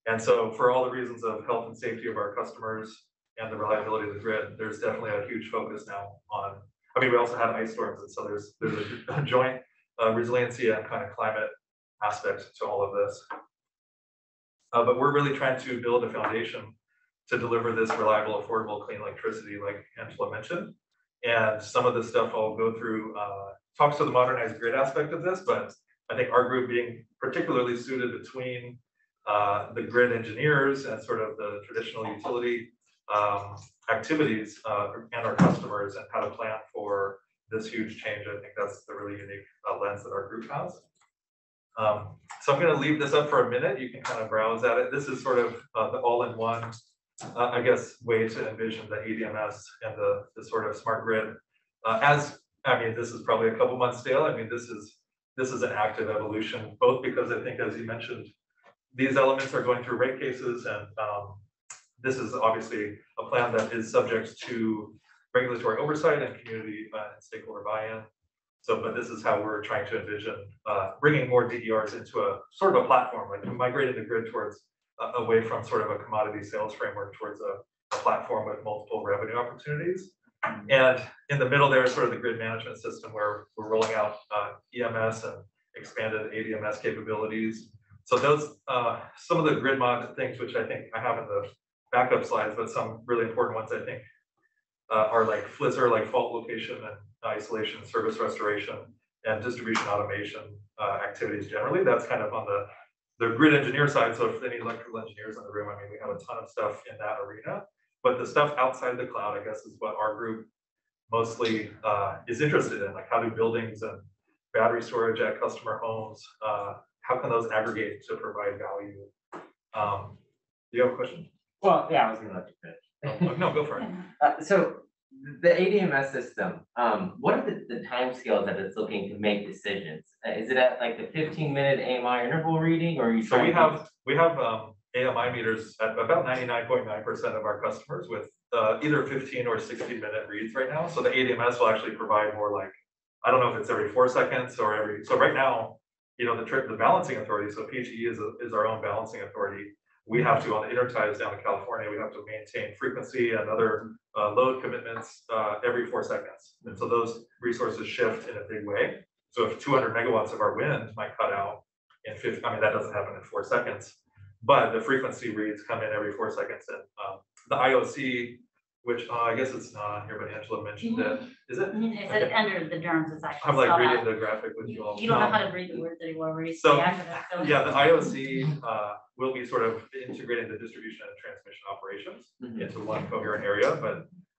Speaker 4: And so for all the reasons of health and safety of our customers and the reliability of the grid, there's definitely a huge focus now on, I mean, we also had ice storms, and so there's, there's a joint uh, resiliency and kind of climate aspect to all of this. Uh, but we're really trying to build a foundation to deliver this reliable, affordable, clean electricity, like Angela mentioned. And some of the stuff I'll go through, uh, talks to the modernized grid aspect of this, but I think our group being particularly suited between uh, the grid engineers and sort of the traditional utility um, activities uh, and our customers and how to plan for this huge change. I think that's the really unique uh, lens that our group has. Um, so I'm going to leave this up for a minute. You can kind of browse at it. This is sort of uh, the all-in-one, uh, I guess, way to envision the ADMS and the, the sort of smart grid. Uh, as, I mean, this is probably a couple months stale. I mean, this is, this is an active evolution, both because I think, as you mentioned, these elements are going through rate cases and um, this is obviously a plan that is subject to regulatory oversight and community uh, and stakeholder buy-in. So, but this is how we're trying to envision uh, bringing more DERs into a sort of a platform, like migrating the grid towards away from sort of a commodity sales framework towards a, a platform with multiple revenue opportunities. And in the middle there is sort of the grid management system where we're rolling out uh, EMS and expanded ADMS capabilities. So those, uh, some of the grid mod things, which I think I have in the backup slides, but some really important ones, I think, uh, are like FLISR, like fault location and isolation, service restoration, and distribution automation uh, activities generally. That's kind of on the the grid engineer side. So if any electrical engineers in the room, I mean, we have a ton of stuff in that arena. But the stuff outside the cloud, I guess, is what our group mostly uh, is interested in. Like, how do buildings and battery storage at customer homes, uh, how can those aggregate to provide value? Um, do you have a question?
Speaker 5: Well, yeah, I was gonna let you finish.
Speaker 4: Oh, No, go for it.
Speaker 5: Uh, so the ADMS system, um, what are the, the timescales that it's looking to make decisions? Uh, Is it at like the fifteen minute AMI interval reading or you
Speaker 4: So we have, we have um AMI meters at about ninety-nine point nine percent of our customers with uh either fifteen or sixteen minute reads right now. So the ADMS will actually provide more like, I don't know if it's every four seconds or every, so right now, you know, the trip, the balancing authority, so PGE is a- is our own balancing authority. We have to, on the interties down in California, we have to maintain frequency and other uh load commitments uh every four seconds. And so those resources shift in a big way. So if two hundred megawatts of our wind might cut out in fifty, I mean, that doesn't happen in four seconds. But the frequency reads come in every four seconds and um the IOC, which uh, I guess it's not on here, but Angela mentioned it. Is it?
Speaker 2: It's like under the terms, it's actually
Speaker 4: I'm like reading
Speaker 2: out.
Speaker 4: the graphic with you
Speaker 2: You
Speaker 4: all.
Speaker 2: you don't know
Speaker 4: Um,
Speaker 2: how to read the words anymore, we're used
Speaker 4: so,
Speaker 2: acronyms, so.
Speaker 4: Yeah, the IOC uh will be sort of integrating the distribution and transmission operations
Speaker 5: Mhm.
Speaker 4: into one coherent area, but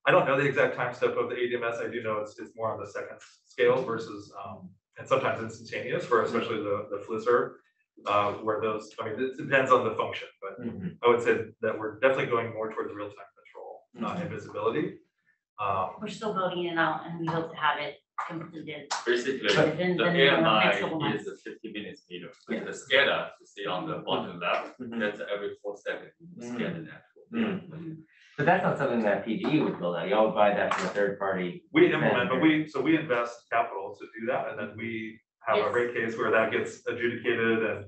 Speaker 4: I don't know the exact time step of the ADMS. I do know it's it's more on the second scale versus um and sometimes instantaneous for especially the the FLISR. Uh, where those, I mean, it depends on the function, but
Speaker 5: Mhm.
Speaker 4: I would say that we're definitely going more towards real-time control, uh, and visibility. Um,
Speaker 2: We're still building it out and we hope to have it completed
Speaker 6: Basically,
Speaker 2: within
Speaker 6: the
Speaker 2: the next couple
Speaker 6: AMI
Speaker 2: months.
Speaker 6: is a fifty minutes meter, but the SCADA, you see on the bottom left,
Speaker 5: Mhm.
Speaker 6: that's every four seconds,
Speaker 5: Mhm.
Speaker 6: SCADA actual.
Speaker 5: Mhm. But that's not something that PGE would build out. Y'all would buy that from a third party.
Speaker 4: we implement, but we, so we invest capital to do that, and then we have a
Speaker 2: Yes.
Speaker 4: rate case where that gets adjudicated and.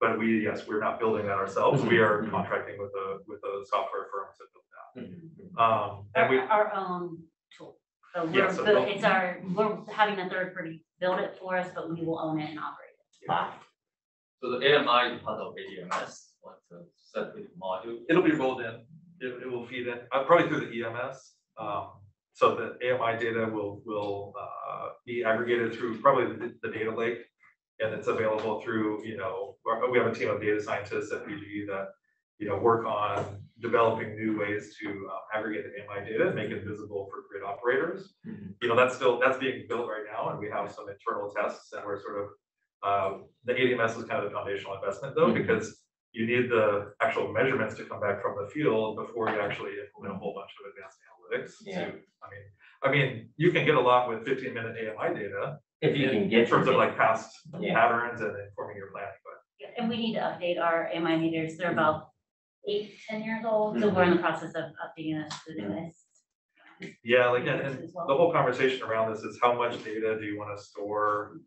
Speaker 4: But we, yes, we're not building that ourselves, we are
Speaker 5: Mhm.
Speaker 4: contracting with a, with the software firm to build that.
Speaker 5: Mhm.
Speaker 4: Um, and
Speaker 2: Our,
Speaker 4: we,
Speaker 2: our own tool. So we're,
Speaker 4: so
Speaker 2: bu-
Speaker 4: build-
Speaker 2: it's our, we're having a third party build it for us, but we will own it and operate it.
Speaker 6: So the AMI is part of ADMS, what's a separate module?
Speaker 4: it'll be rolled in, it, it will feed in, uh, probably through the EMS. Um, so the AMI data will, will, uh, be aggregated through probably the, the data lake. And it's available through, you know, we have a team of data scientists at PGE that, you know, work on developing new ways to uh, aggregate the AMI data and make it visible for grid operators.
Speaker 5: Mhm.
Speaker 4: You know, that's still, that's being built right now, and we have some internal tests, and we're sort of, uh, the ADMS is kind of the foundational investment though,
Speaker 5: Mhm.
Speaker 4: because you need the actual measurements to come back from the field before you actually implement a whole bunch of advanced analytics. to-
Speaker 5: Yeah.
Speaker 4: I mean, I mean, you can get a lot with fifteen minute AMI data.
Speaker 5: If you
Speaker 4: in-
Speaker 5: can get.
Speaker 4: In terms of like past
Speaker 5: Yeah.
Speaker 4: patterns and informing your planning, but
Speaker 2: Yeah, And we need to update our AMI meters. They're about eight, ten years old, so we're in the process of updating this to the newest.
Speaker 4: Yeah, like, and, and the whole conversation around this is how much data do you wanna store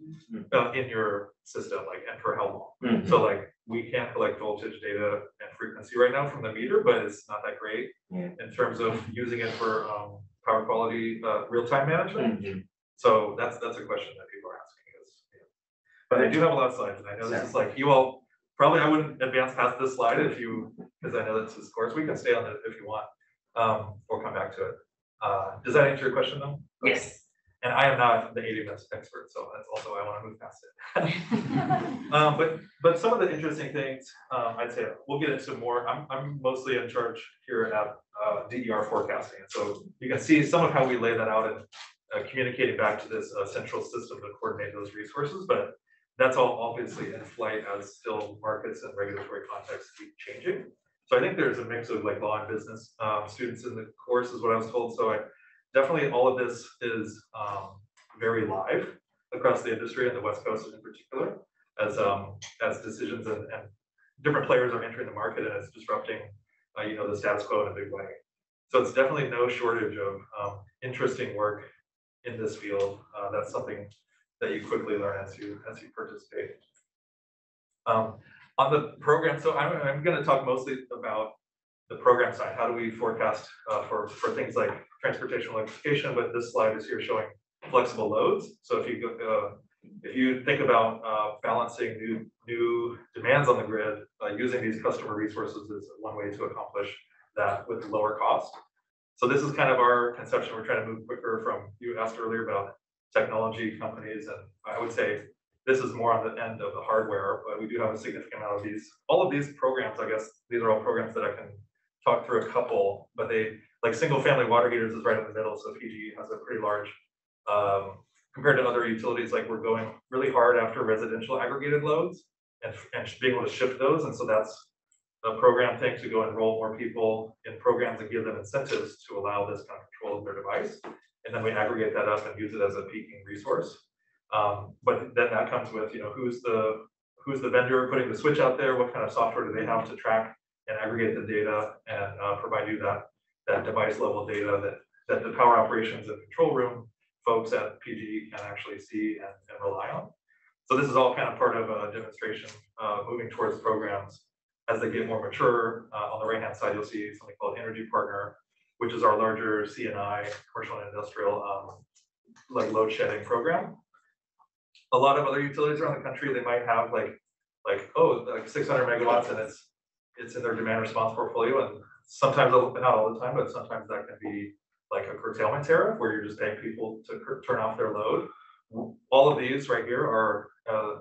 Speaker 4: uh, in your system, like, and for how long?
Speaker 5: Mhm.
Speaker 4: So like, we can't collect voltage data and frequency right now from the meter, but it's not that great.
Speaker 5: Yeah.
Speaker 4: In terms of using it for, um, power quality, uh, real-time management.
Speaker 5: Mhm.
Speaker 4: So that's, that's a question that people are asking is. you know. But I do have a lot of slides, and I know this is like, you all, probably I wouldn't advance past this slide if you, because I know that's this course, we can stay on it if you want. Um, or come back to it. Uh, does that answer your question though?
Speaker 5: Yes.
Speaker 4: And I am not the ADMS expert, so that's also why I wanna move past it. Um, but, but some of the interesting things, um, I'd say, we'll get into more, I'm, I'm mostly in charge here at, uh, DER forecasting. And so you can see some of how we lay that out and, uh, communicating back to this, uh, central system to coordinate those resources, but that's all obviously in flight as still markets and regulatory contexts keep changing. So I think there's a mix of like law and business, um, students in the course is what I was told, so I, definitely all of this is, um, very live across the industry and the West Coast in particular as um, as decisions and and different players are entering the market and it's disrupting, uh, you know, the status quo in a big way. So it's definitely no shortage of um, interesting work in this field. Uh, that's something that you quickly learn as you as you participate. Um, on the program, so I'm I'm gonna talk mostly about the program side. How do we forecast uh, for for things like transportation electrification? But this slide is here showing flexible loads. So if you go, uh, if you think about uh, balancing new, new demands on the grid, uh, using these customer resources is one way to accomplish that with lower cost. So this is kind of our conception. We're trying to move quicker from, you asked earlier about technology companies, and I would say this is more on the end of the hardware, but we do have a significant amount of these. All of these programs, I guess, these are all programs that I can talk through a couple, but they, like single family water heaters is right in the middle, so PG has a pretty large um, compared to other utilities, like we're going really hard after residential aggregated loads and, and being able to shift those. And so that's a program thing to go enroll more people in programs and give them incentives to allow this kind of control of their device. And then we aggregate that up and use it as a peaking resource. Um, but then that comes with, you know, who's the, who's the vendor putting the switch out there? What kind of software do they have to track and aggregate the data and uh, provide you that, that device level data that, that the power operations and control room folks at PG can actually see and, and rely on. So this is all kind of part of a demonstration, uh, moving towards programs as they get more mature. Uh, on the right-hand side, you'll see something called Energy Partner, which is our larger C&I, commercial and industrial, um, like load shedding program. A lot of other utilities around the country, they might have like, like, oh, like six hundred megawatts and it's, it's in their demand response portfolio and sometimes, not all the time, but sometimes that can be like a curtailment tariff where you're just paying people to turn off their load. All of these right here are uh,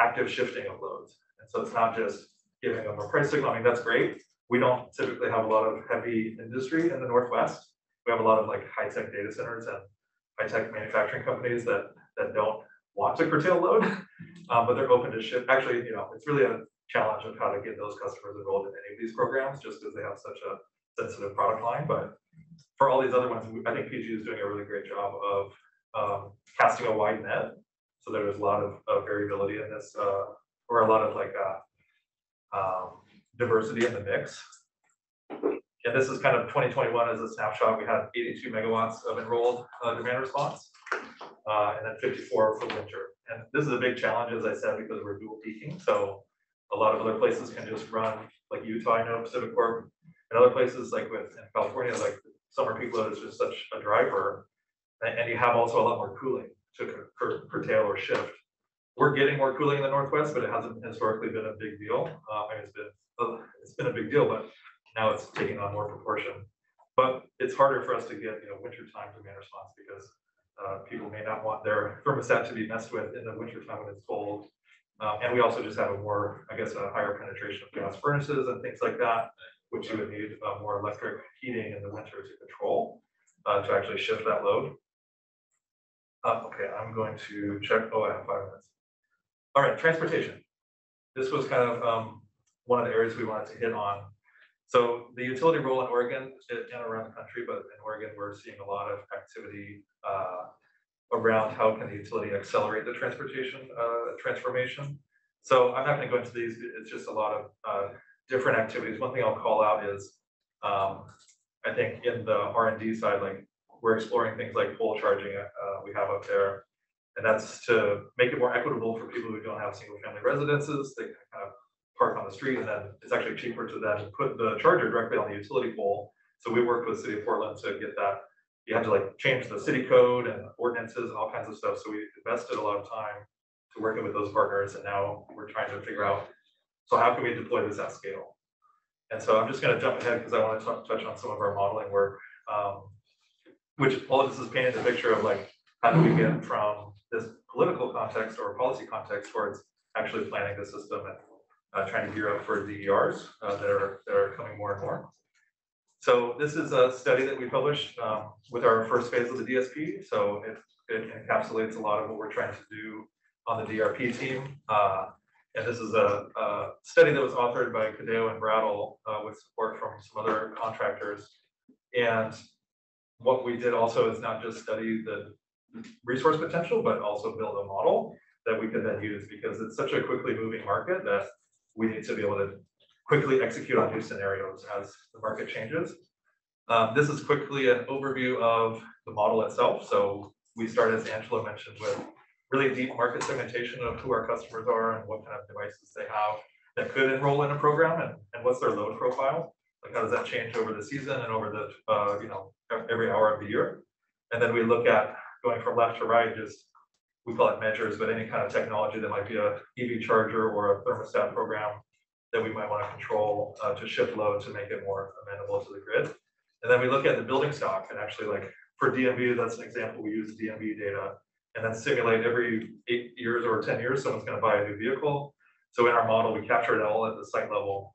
Speaker 4: active shifting of loads. And so it's not just giving them a price signal. I mean, that's great. We don't typically have a lot of heavy industry in the Northwest. We have a lot of like high-tech data centers and high-tech manufacturing companies that, that don't want to curtail load, um, but they're open to shift. Actually, you know, it's really a challenge of how to get those customers enrolled in any of these programs, just because they have such a sensitive product line. But for all these other ones, I think PG is doing a really great job of um, casting a wide net. So there's a lot of, of variability in this, uh, or a lot of like uh, um, diversity in the mix. And this is kind of 2021 as a snapshot. We had 82 megawatts of enrolled uh, demand response, uh, and then 54 for winter. And this is a big challenge, as I said, because we're dual peaking. So a lot of other places can just run, like Utah, I know PacifiCorp, and other places like with in California, like summer peak load is just such a driver. And, and you have also a lot more cooling to cur- cur- curtail or shift. We're getting more cooling in the Northwest, but it hasn't historically been a big deal. I mean, it's been, uh, it's been a big deal, but now it's taking on more proportion. But it's harder for us to get, you know, wintertime demand response because uh, people may not want their thermostat to be messed with in the wintertime when it's cold. Um, and we also just have a more, I guess, a higher penetration of gas furnaces and things like that, which you would need uh, more electric heating in the winter to control, uh, to actually shift that load. Uh, okay, I'm going to check, oh, I have five minutes. All right, transportation. This was kind of, um, one of the areas we wanted to hit on. So the utility role in Oregon and around the country, but in Oregon, we're seeing a lot of activity, uh, around how can the utility accelerate the transportation, uh, transformation. So I'm not gonna go into these, it's just a lot of, uh, different activities. One thing I'll call out is, um, I think in the R and D side, like, we're exploring things like pole charging, uh, we have up there. And that's to make it more equitable for people who don't have single family residences, they kind of park on the street and then it's actually cheaper to then put the charger directly on the utility pole. So we worked with the City of Portland to get that, you had to like change the city code and ordinances and all kinds of stuff, so we invested a lot of time to working with those partners, and now we're trying to figure out, so how can we deploy this at scale? And so I'm just gonna jump ahead because I want to touch on some of our modeling work. um, Which all of this is painting the picture of like, how do we get from this political context or policy context towards actually planning the system and uh, trying to gear up for DERs uh, that are, that are coming more and more. So this is a study that we published um, with our first phase of the DSP. So it, it encapsulates a lot of what we're trying to do on the DRP team. Uh, and this is a, a study that was authored by Cadeo and Brattle uh, with support from some other contractors. And what we did also is not just study the resource potential, but also build a model that we could then use because it's such a quickly moving market that we need to be able to quickly execute on new scenarios as the market changes. Um, this is quickly an overview of the model itself. So we start, as Angela mentioned, with really deep market segmentation of who our customers are and what kind of devices they have that could enroll in a program and, and what's their load profile. Like how does that change over the season and over the, uh, you know, every hour of the year? And then we look at going from left to right, just we call it measures, but any kind of technology that might be a EV charger or a thermostat program that we might want to control uh, to shift load to make it more amenable to the grid. And then we look at the building stock and actually like for DMV, that's an example, we use DMV data and then simulate every eight years or ten years, someone's gonna buy a new vehicle. So in our model, we capture it all at the site level.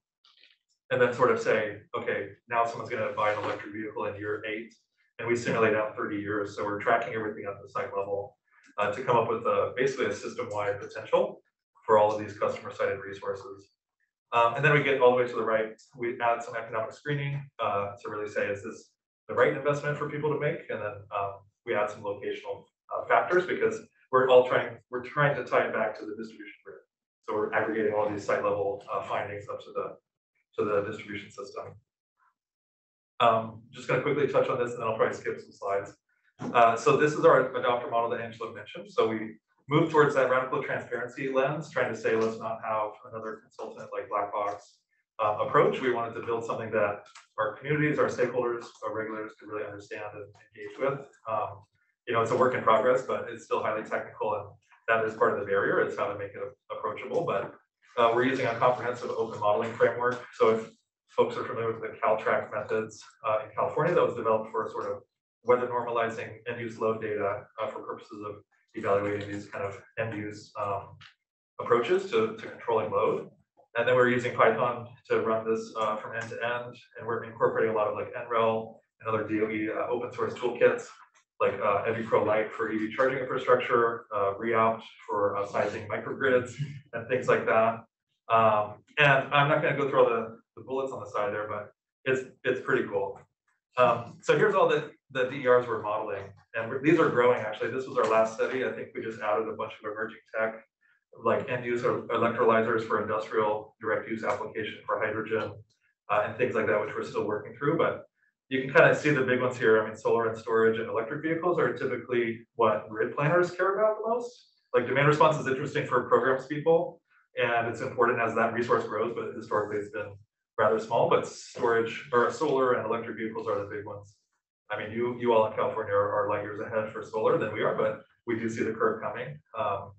Speaker 4: And then sort of say, okay, now someone's gonna buy an electric vehicle in year eight, and we simulate out thirty years, so we're tracking everything at the site level. Uh, to come up with a, basically a system-wide potential for all of these customer-sited resources. Um, and then we get all the way to the right, we add some economic screening, uh, to really say, is this the right investment for people to make? And then, um, we add some locational, uh, factors because we're all trying, we're trying to tie it back to the distribution grid. So we're aggregating all these site level, uh, findings up to the, to the distribution system. Um, just gonna quickly touch on this and then I'll probably skip some slides. Uh, so this is our AdopDER model that Angela mentioned. So we move towards that radical transparency lens, trying to say, let's not have another consultant like Blackbox uh, approach. We wanted to build something that our communities, our stakeholders, our regulators could really understand and engage with. Um, you know, it's a work in progress, but it's still highly technical and that is part of the barrier. It's how to make it approachable, but uh, we're using a comprehensive open modeling framework. So if folks are familiar with the CalTRACK methods uh, in California, that was developed for sort of weather normalizing end use load data uh, for purposes of evaluating these kind of end use um, approaches to, to controlling load. And then we're using Python to run this uh, from end to end, and we're incorporating a lot of like NREL and other DOE uh, open source toolkits, like uh, EVI-Pro Lite for EV charging infrastructure, uh, REopt for uh, sizing microgrids, and things like that. Um, and I'm not going to go through all the, the bullets on the side there, but it's it's pretty cool. Um, so here's all the, the DERs we're modeling, and we're- these are growing, actually. This was our last study. I think we just added a bunch of emerging tech, like end user electrolyzers for industrial direct use application for hydrogen, uh, and things like that, which we're still working through, but you can kind of see the big ones here. I mean, solar and storage and electric vehicles are typically what grid planners care about the most. Like demand response is interesting for programs people, and it's important as that resource grows, but historically it's been rather small, but storage or solar and electric vehicles are the big ones. I mean, you, you all in California are, are light years ahead for solar than we are, but we do see the curve coming. Um,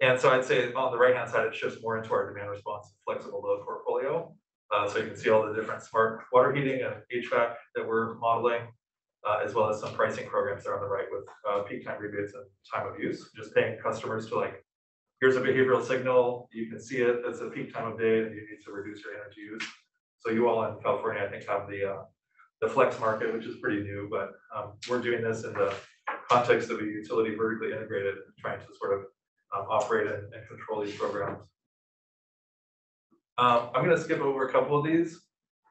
Speaker 4: and so I'd say on the right-hand side, it shifts more into our demand response flexible load portfolio. Uh, so you can see all the different smart water heating and HVAC that we're modeling, uh, as well as some pricing programs there on the right with uh, peak time rebates and time of use, just paying customers to like, here's a behavioral signal, you can see it, it's a peak time of day, and you need to reduce your energy use. So you all in California, I think, have the, uh, the flex market, which is pretty new, but, um, we're doing this in the context of a utility vertically integrated, trying to sort of, um, operate and, and control these programs. Um, I'm gonna skip over a couple of these.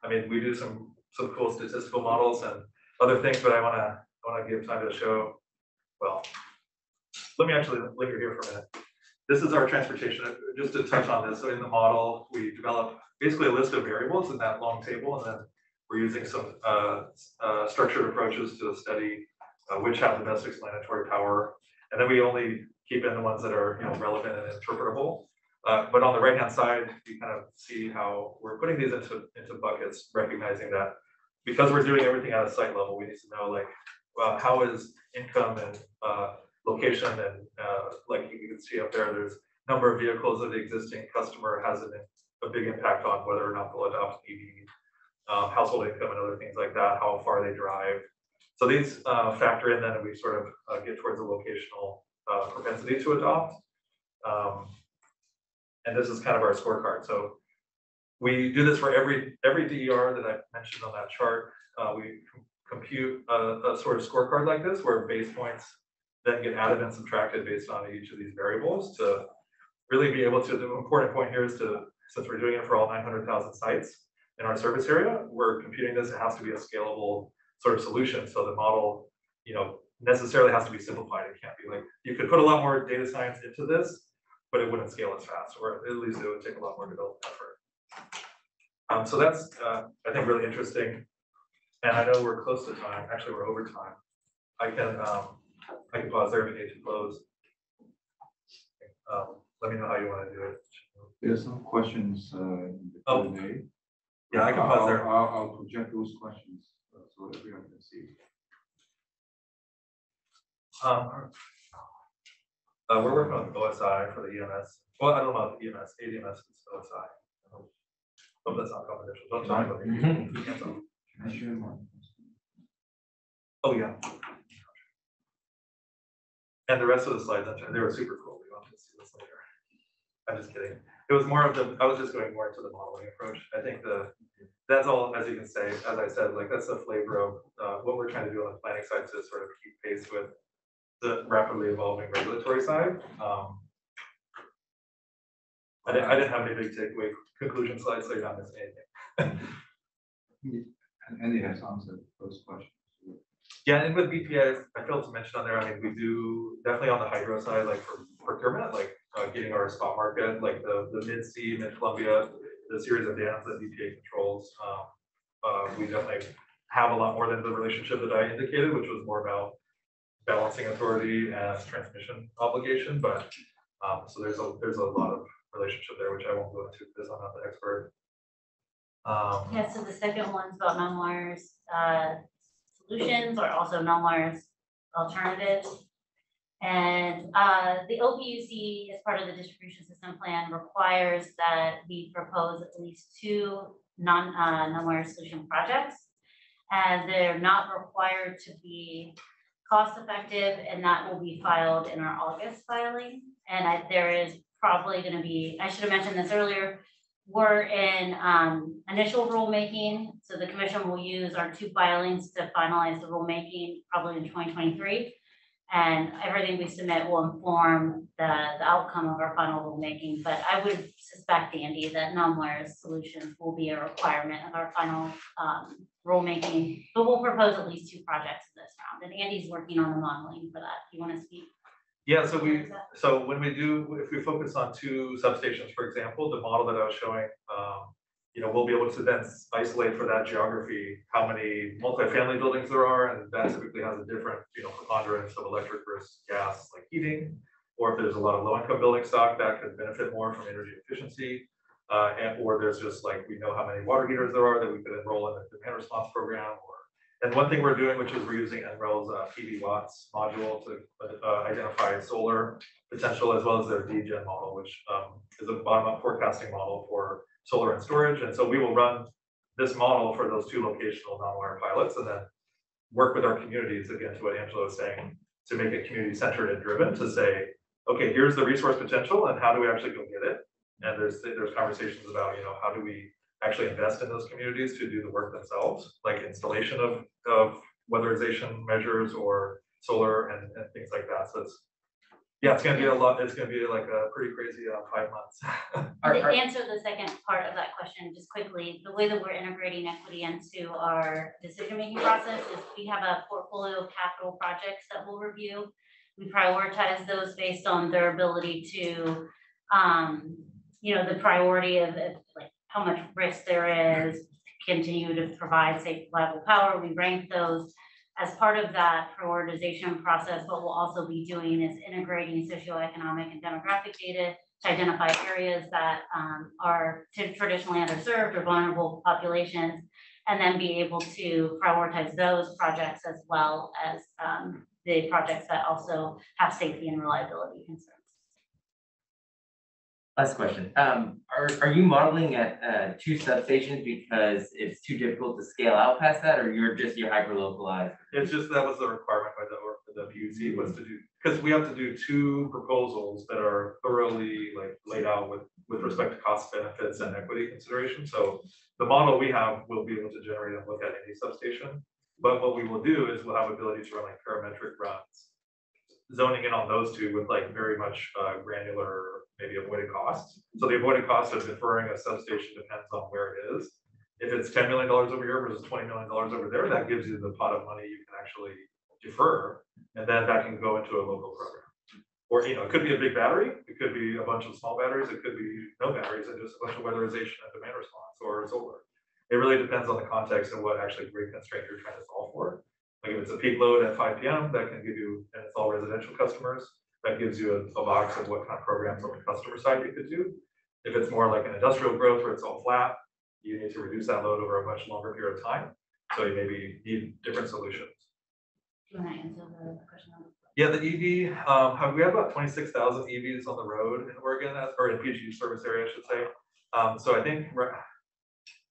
Speaker 4: I mean, we do some, some cool statistical models and other things, but I wanna, wanna give time to show, well, let me actually linger here for a minute. This is our transportation, just to touch on this, so in the model, we develop basically a list of variables in that long table, and then We're using some uh, uh, structured approaches to study uh, which have the best explanatory power. And then we only keep in the ones that are, you know, relevant and interpretable. Uh, But on the right-hand side, you kind of see how we're putting these into, into buckets, recognizing that because we're doing everything at a site level, we need to know like, well, how is income and uh, location and uh, like you can see up there, there's number of vehicles that the existing customer has an a big impact on whether or not they'll adopt EV, um, household income and other things like that, how far they drive. So these uh, factor in then and we sort of uh, get towards a locational uh, propensity to adopt. Um, And this is kind of our scorecard. So we do this for every, every DER that I mentioned on that chart. Uh, We compute a, a sort of scorecard like this where base points then get added and subtracted based on each of these variables to really be able to, the important point here is to, since we're doing it for all nine hundred thousand sites in our service area, we're computing this, it has to be a scalable sort of solution, so the model, you know, necessarily has to be simplified, it can't be like, you could put a lot more data science into this, but it wouldn't scale as fast, or at least it would take a lot more development effort. Um, so that's, uh, I think, really interesting, and I know we're close to time, actually, we're over time. I can, um, I can pause there if you need to close. Um, let me know how you wanna do it.
Speaker 1: There's some questions, uh, in the
Speaker 4: Oh.
Speaker 1: Q&A.
Speaker 4: Yeah, I can pause there.
Speaker 1: I'll, I'll- I'll project those questions, uh, so everyone can see.
Speaker 4: Um. Uh, we're working on OSI for the EMS, well, I don't know about the EMS, ADMS is OSI. Hope Oh, that's not confidential, don't tell anybody.
Speaker 5: Mhm.
Speaker 4: Hands off.
Speaker 1: Can I share one?
Speaker 4: Oh, yeah. And the rest of the slides, I'm trying- they were super cool, we want to see this later. I'm just kidding, it was more of the, I was just going more into the modeling approach, I think the, that's all, as you can say, as I said, like, that's the flavor of, uh, what we're trying to do on the planning side to sort of keep pace with the rapidly evolving regulatory side, um. I didn't, I didn't have any big takeaway conclusion slides, so you're not missing anything.
Speaker 1: And Andy has answered those questions.
Speaker 4: Yeah, and with BPA, I failed to mention on there, I mean, we do definitely on the hydro side, like for procurement, like uh, getting our spot market, like the, the Mid-C, mid-Columbia, the series of dams that BPA controls. um, Uh, we definitely have a lot more than the relationship that I indicated, which was more about balancing authority and transmission obligation, but um, so there's a, there's a lot of relationship there, which I won't go into because I'm not the expert. Um,
Speaker 2: Yeah, so the second one's about non-wires, uh, solutions or also non-wires alternatives. And, uh, the OPUC as part of the distribution system plan requires that we propose at least two non, uh, solution projects. And they're not required to be cost effective and that will be filed in our August filing. And I, there is probably gonna be, I should have mentioned this earlier, we're in um initial rulemaking, so the commission will use our two filings to finalize the rulemaking probably in twenty twenty-three. And everything we submit will inform the the outcome of our final rulemaking, but I would suspect, Andy, that non-wires solutions will be a requirement of our final um rulemaking. But we'll propose at least two projects in this round, and Andy's working on the modeling for that. Do you wanna speak?
Speaker 4: Yeah, so we, so when we do, if we focus on two substations, for example, the model that I was showing, um, you know, we'll be able to then isolate for that geography, how many multifamily buildings there are, and that typically has a different, you know, preponderance of electric versus gas, like heating. Or if there's a lot of low-income building stock, that could benefit more from energy efficiency. Uh, and, or there's just like, we know how many water heaters there are that we could enroll in the demand response program, or and one thing we're doing, which is we're using NREL's uh, PVWatts module to uh, identify solar potential as well as their DGen model, which um, is a bottom-up forecasting model for solar and storage. And so we will run this model for those two locational non-wire pilots and then work with our communities, again, to what Angela was saying, to make it community-centered and driven, to say, okay, here's the resource potential and how do we actually go get it? And there's, there's conversations about, you know, how do we actually invest in those communities to do the work themselves, like installation of, of weatherization measures or solar and, and things like that. So it's, yeah, it's gonna be a lot, it's gonna be like a pretty crazy, uh, five months.
Speaker 5: Are-
Speaker 2: To answer the second part of that question, just quickly, the way that we're integrating equity into our decision-making process is we have a portfolio of capital projects that we'll review. We prioritize those based on their ability to, um, you know, the priority of, of, like, how much risk there is, to continue to provide safe, reliable power. We rank those. As part of that prioritization process, what we'll also be doing is integrating socioeconomic and demographic data to identify areas that um, are traditionally underserved or vulnerable populations, and then be able to prioritize those projects as well as um, the projects that also have safety and reliability concerns.
Speaker 5: Last question, um, are, are you modeling at, uh, two substations because it's too difficult to scale out past that, or you're just, you're hyper localized?
Speaker 4: It's just, that was the requirement by the, the PUC was to do, because we have to do two proposals that are thoroughly like laid out with, with respect to cost benefits and equity consideration. So the model we have will be able to generate and look at any substation. But what we will do is we'll have ability to run like parametric runs. Zoning in on those two with like very much uh, granular, maybe avoided costs. So the avoided cost of deferring a substation depends on where it is. If it's ten million dollars over here versus twenty million dollars over there, that gives you the pot of money you can actually defer. And then that can go into a local program. Or, you know, it could be a big battery, it could be a bunch of small batteries, it could be no batteries and just a bunch of weatherization and demand response or solar. It really depends on the context and what actually grid constraint you're trying to solve for. Like if it's a peak load at five P M, that can give you, and it's all residential customers, that gives you a, a box of what kind of programs on the customer side you could do. If it's more like an industrial growth where it's all flat, you need to reduce that load over a much longer period of time. So you maybe need different solutions.
Speaker 2: Do you want to answer the question? on-
Speaker 4: Yeah, the EV, um, we have about twenty-six thousand EVs on the road in Oregon, uh, or in PGE service area, I should say. Um, so I think, we're-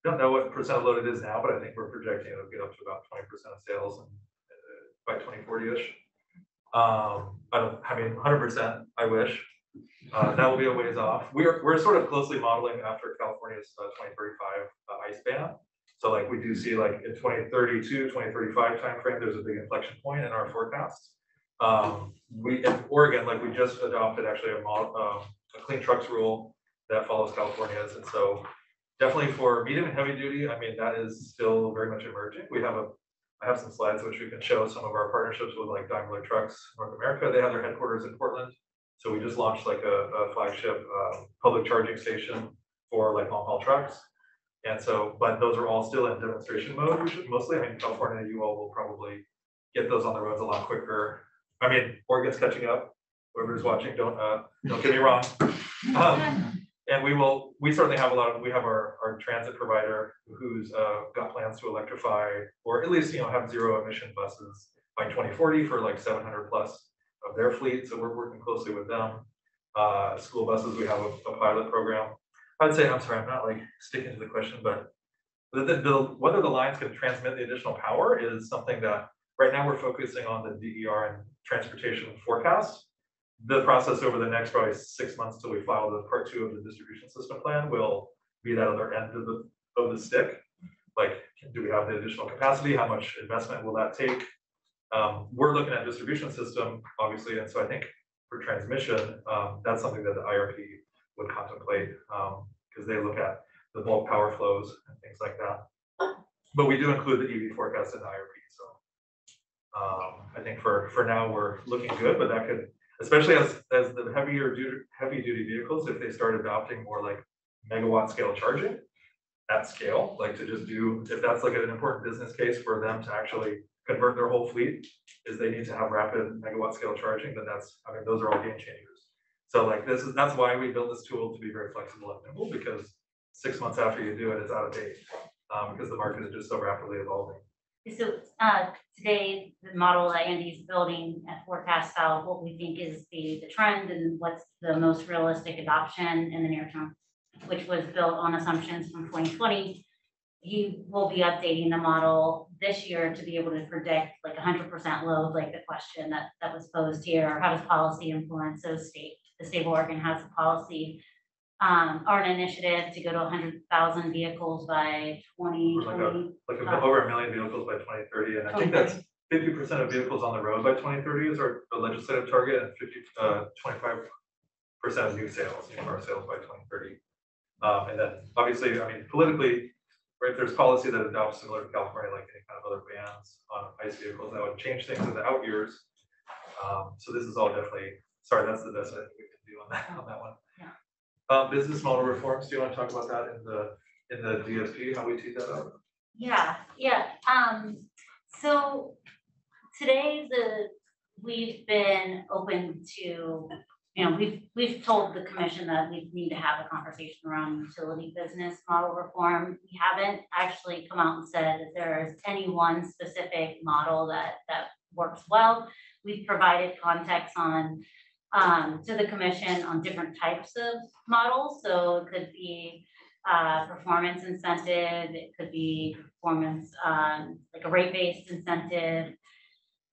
Speaker 4: don't know what percent of load it is now, but I think we're projecting it'll get up to about twenty percent of sales in, uh, by twenty forty-ish. Um, I don't, I mean, hundred percent, I wish. Uh, that will be a ways off. We're, we're sort of closely modeling after California's uh, twenty thirty-five uh, ICE ban. So like we do see like in 2032, 2035 timeframe, there's a big inflection point in our forecasts. Um, we, in Oregon, like we just adopted actually a um, a clean trucks rule that follows California's, and so definitely for medium and heavy duty, I mean, that is still very much emerging. We have a, I have some slides which we can show some of our partnerships with like Daimler Trucks North America. They have their headquarters in Portland. So we just launched like a, a flagship, um, public charging station for like long haul trucks. And so, but those are all still in demonstration mode, we should mostly, I mean, California, you all will probably get those on the roads a lot quicker. I mean, Oregon's catching up. Whoever's watching, don't, uh, don't get me wrong. Um, and we will, we certainly have a lot of, we have our, our transit provider who's, uh, got plans to electrify, or at least, you know, have zero emission buses by twenty forty for like seven hundred plus of their fleet, so we're working closely with them. Uh, school buses, we have a, a pilot program. I'd say, I'm sorry, I'm not like sticking to the question, but the, the, the- whether the lines can transmit the additional power is something that, right now, we're focusing on the DER and transportation forecast. The process over the next probably six months till we file the part two of the distribution system plan will be that other end of the, of the stick. Like, do we have the additional capacity? How much investment will that take? Um, we're looking at distribution system, obviously, and so I think for transmission, um, that's something that the IRP would contemplate, um, because they look at the bulk power flows and things like that. But we do include the EV forecast in the IRP, so. Um, I think for, for now, we're looking good, but that could, especially as, as the heavier duty, heavy duty vehicles, if they start adopting more like megawatt scale charging. At scale, like to just do, if that's like an important business case for them to actually convert their whole fleet. Is they need to have rapid megawatt scale charging, then that's, I mean, those are all game changers. So like this is, that's why we built this tool to be very flexible and nimble, because six months after you do it, it's out of date. Um, because the market is just so rapidly evolving.
Speaker 2: So, uh, today, the model that Andy's building at forecast out what we think is the, the trend and what's the most realistic adoption in the near term, which was built on assumptions from twenty twenty. He will be updating the model this year to be able to predict like hundred percent load, like the question that, that was posed here. How does policy influence those state, the state of Oregon has a policy um, or an initiative to go to hundred thousand vehicles by twenty
Speaker 4: Like a-
Speaker 2: twenty.
Speaker 4: Like a- over a million vehicles by twenty thirty, and I think that's fifty percent of vehicles on the road by twenty thirty is our the legislative target, and fifty, uh, twenty-five percent of new sales, new car sales by twenty thirty. Um, and then, obviously, I mean, politically, right, there's policy that adopts similar to California, like any kind of other bans on ICE vehicles, that would change things in the out years. Um, so this is all definitely, sorry, that's the best I think we can do on that, on that one. Uh, business model reforms, do you wanna talk about that in the, in the DSP, how we teed that up?
Speaker 2: Yeah, yeah, um, so today the, we've been open to, you know, we've, we've told the commission that we need to have a conversation around utility business model reform. We haven't actually come out and said that there is any one specific model that, that works well. We've provided context on, um, to the commission on different types of models, so it could be uh, performance incentive, it could be performance, um, like a rate-based incentive.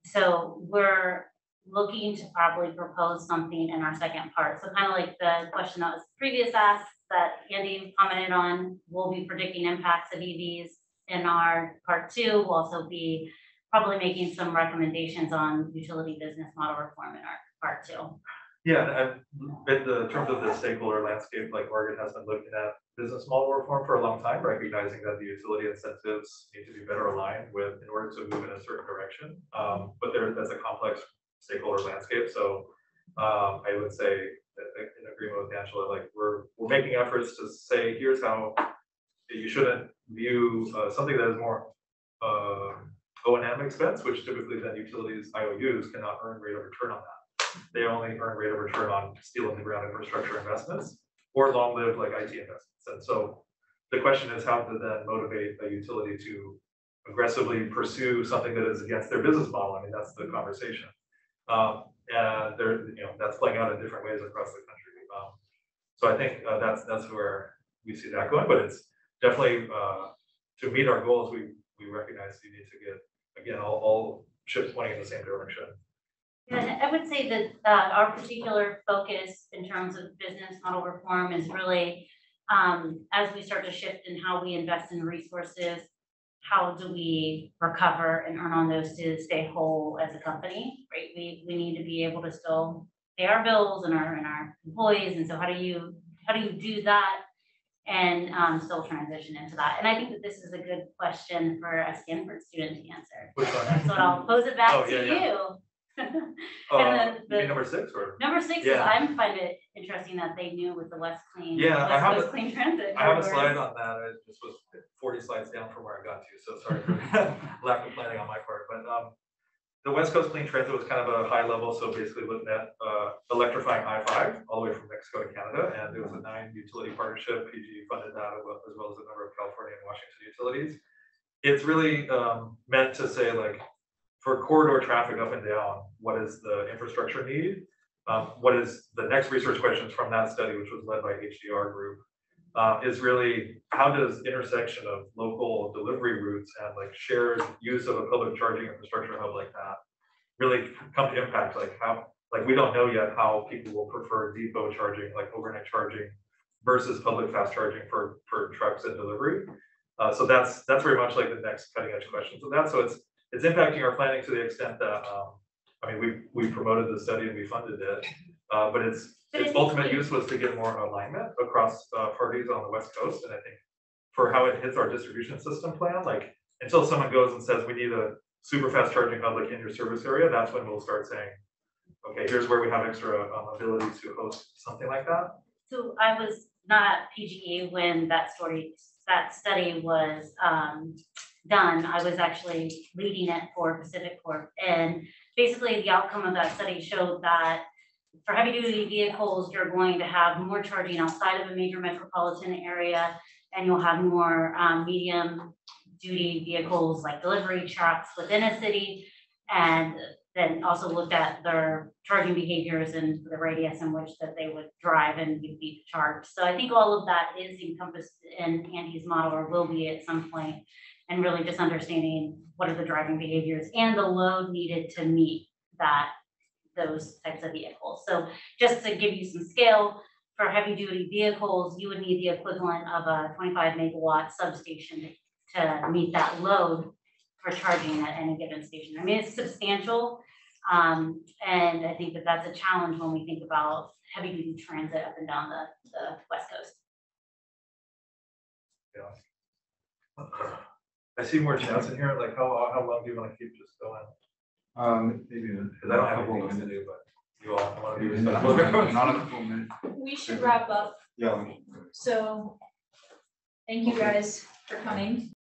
Speaker 2: So we're looking to probably propose something in our second part, so kind of like the question that was previous asked, that Andy commented on, we'll be predicting impacts of EVs in our part two, we'll also be probably making some recommendations on utility business model reform in our part.
Speaker 4: Yeah, in the terms of the stakeholder landscape, like Oregon has been looking at business model reform for a long time, recognizing that the utility incentives need to be better aligned with, in order to move in a certain direction. Um, but there, that's a complex stakeholder landscape, so, um, I would say, in agreement with Angela, like, we're, we're making efforts to say, here's how you shouldn't view, uh, something that is more, uh, O and M expense, which typically then utilities, IOUs cannot earn rate of return on that they only earn rate of return on steel in the ground infrastructure investments or long-lived like IT investments. And so the question is how to then motivate a utility to aggressively pursue something that is against their business model. I mean, that's the conversation. Um, and there, you know, that's playing out in different ways across the country. Um, so I think uh, that's, that's where we see that going, but it's definitely, uh, to meet our goals, we, we recognize you need to get, again, all, all ships pointing in the same direction.
Speaker 2: Yeah, and I would say that uh our particular focus in terms of business model reform is really um as we start to shift in how we invest in resources, how do we recover and earn on those to stay whole as a company, right? We we need to be able to still pay our bills and our and our employees, and so how do you, how do you do that? And um still transition into that, and I think that this is a good question for a Stanford student to answer. So I'll pose it back
Speaker 4: Oh,
Speaker 2: to
Speaker 4: yeah, yeah.
Speaker 2: you.
Speaker 4: Uh,
Speaker 2: then
Speaker 4: you
Speaker 2: the-
Speaker 4: mean number six or?
Speaker 2: Number six is,
Speaker 4: Yeah.
Speaker 2: I find it interesting that they knew with the West Clean.
Speaker 4: Yeah, I
Speaker 2: West
Speaker 4: have
Speaker 2: Coast
Speaker 4: a-
Speaker 2: Clean Transit.
Speaker 4: I have a slide on that, it just was forty slides down from where I got to, so sorry for lack of planning on my part, but, um. The West Coast Clean Transit was kind of a high level, so basically looking at, uh, electrifying I five all the way from Mexico to Canada, and it was a nine utility partnership, PGE funded that as well as well as a number of California and Washington utilities. It's really, um, meant to say like, for corridor traffic up and down, what is the infrastructure need? Um, what is the next research questions from that study, which was led by HDR Group, uh, is really how does intersection of local delivery routes and like shared use of a public charging infrastructure hub like that really come to impact, like how, like, we don't know yet how people will prefer depot charging, like overnight charging versus public fast charging for, for trucks and delivery. Uh, so that's, that's very much like the next cutting edge question. So that's, so it's, it's impacting our planning to the extent that, um, I mean, we, we promoted the study and we funded it. Uh, but its,
Speaker 2: But
Speaker 4: its ultimate use was to get more alignment across, uh, parties on the west coast. And I think for how it hits our distribution system plan, like, until someone goes and says, we need a super fast charging hub like in your service area, that's when we'll start saying, okay, here's where we have extra um, ability to host something like that.
Speaker 2: So I was not at PGE when that story, that study was um done. I was actually leading it for PacifiCorp. And basically, the outcome of that study showed that for heavy duty vehicles, you're going to have more charging outside of a major metropolitan area. And you'll have more um medium duty vehicles like delivery trucks within a city. And then also looked at their charging behaviors and the radius in which that they would drive and be charged. So I think all of that is encompassed in Andy's model or will be at some point. And really just understanding what are the driving behaviors and the load needed to meet that, those types of vehicles. So just to give you some scale, for heavy duty vehicles, you would need the equivalent of a twenty-five megawatt substation to meet that load for charging at any given station. I mean, it's substantial. Um, and I think that that's a challenge when we think about heavy duty transit up and down the, the west coast.
Speaker 4: I see more chats in here, like how, how long do you wanna keep just going?
Speaker 1: Um, maybe.
Speaker 4: Cause I don't
Speaker 1: a
Speaker 4: have
Speaker 1: couple
Speaker 4: anything else to do, but you all, wanna be
Speaker 1: Maybe
Speaker 4: respectful.
Speaker 1: Not a couple minutes,
Speaker 7: We should wrap up,
Speaker 1: yeah.
Speaker 7: so thank you guys for coming.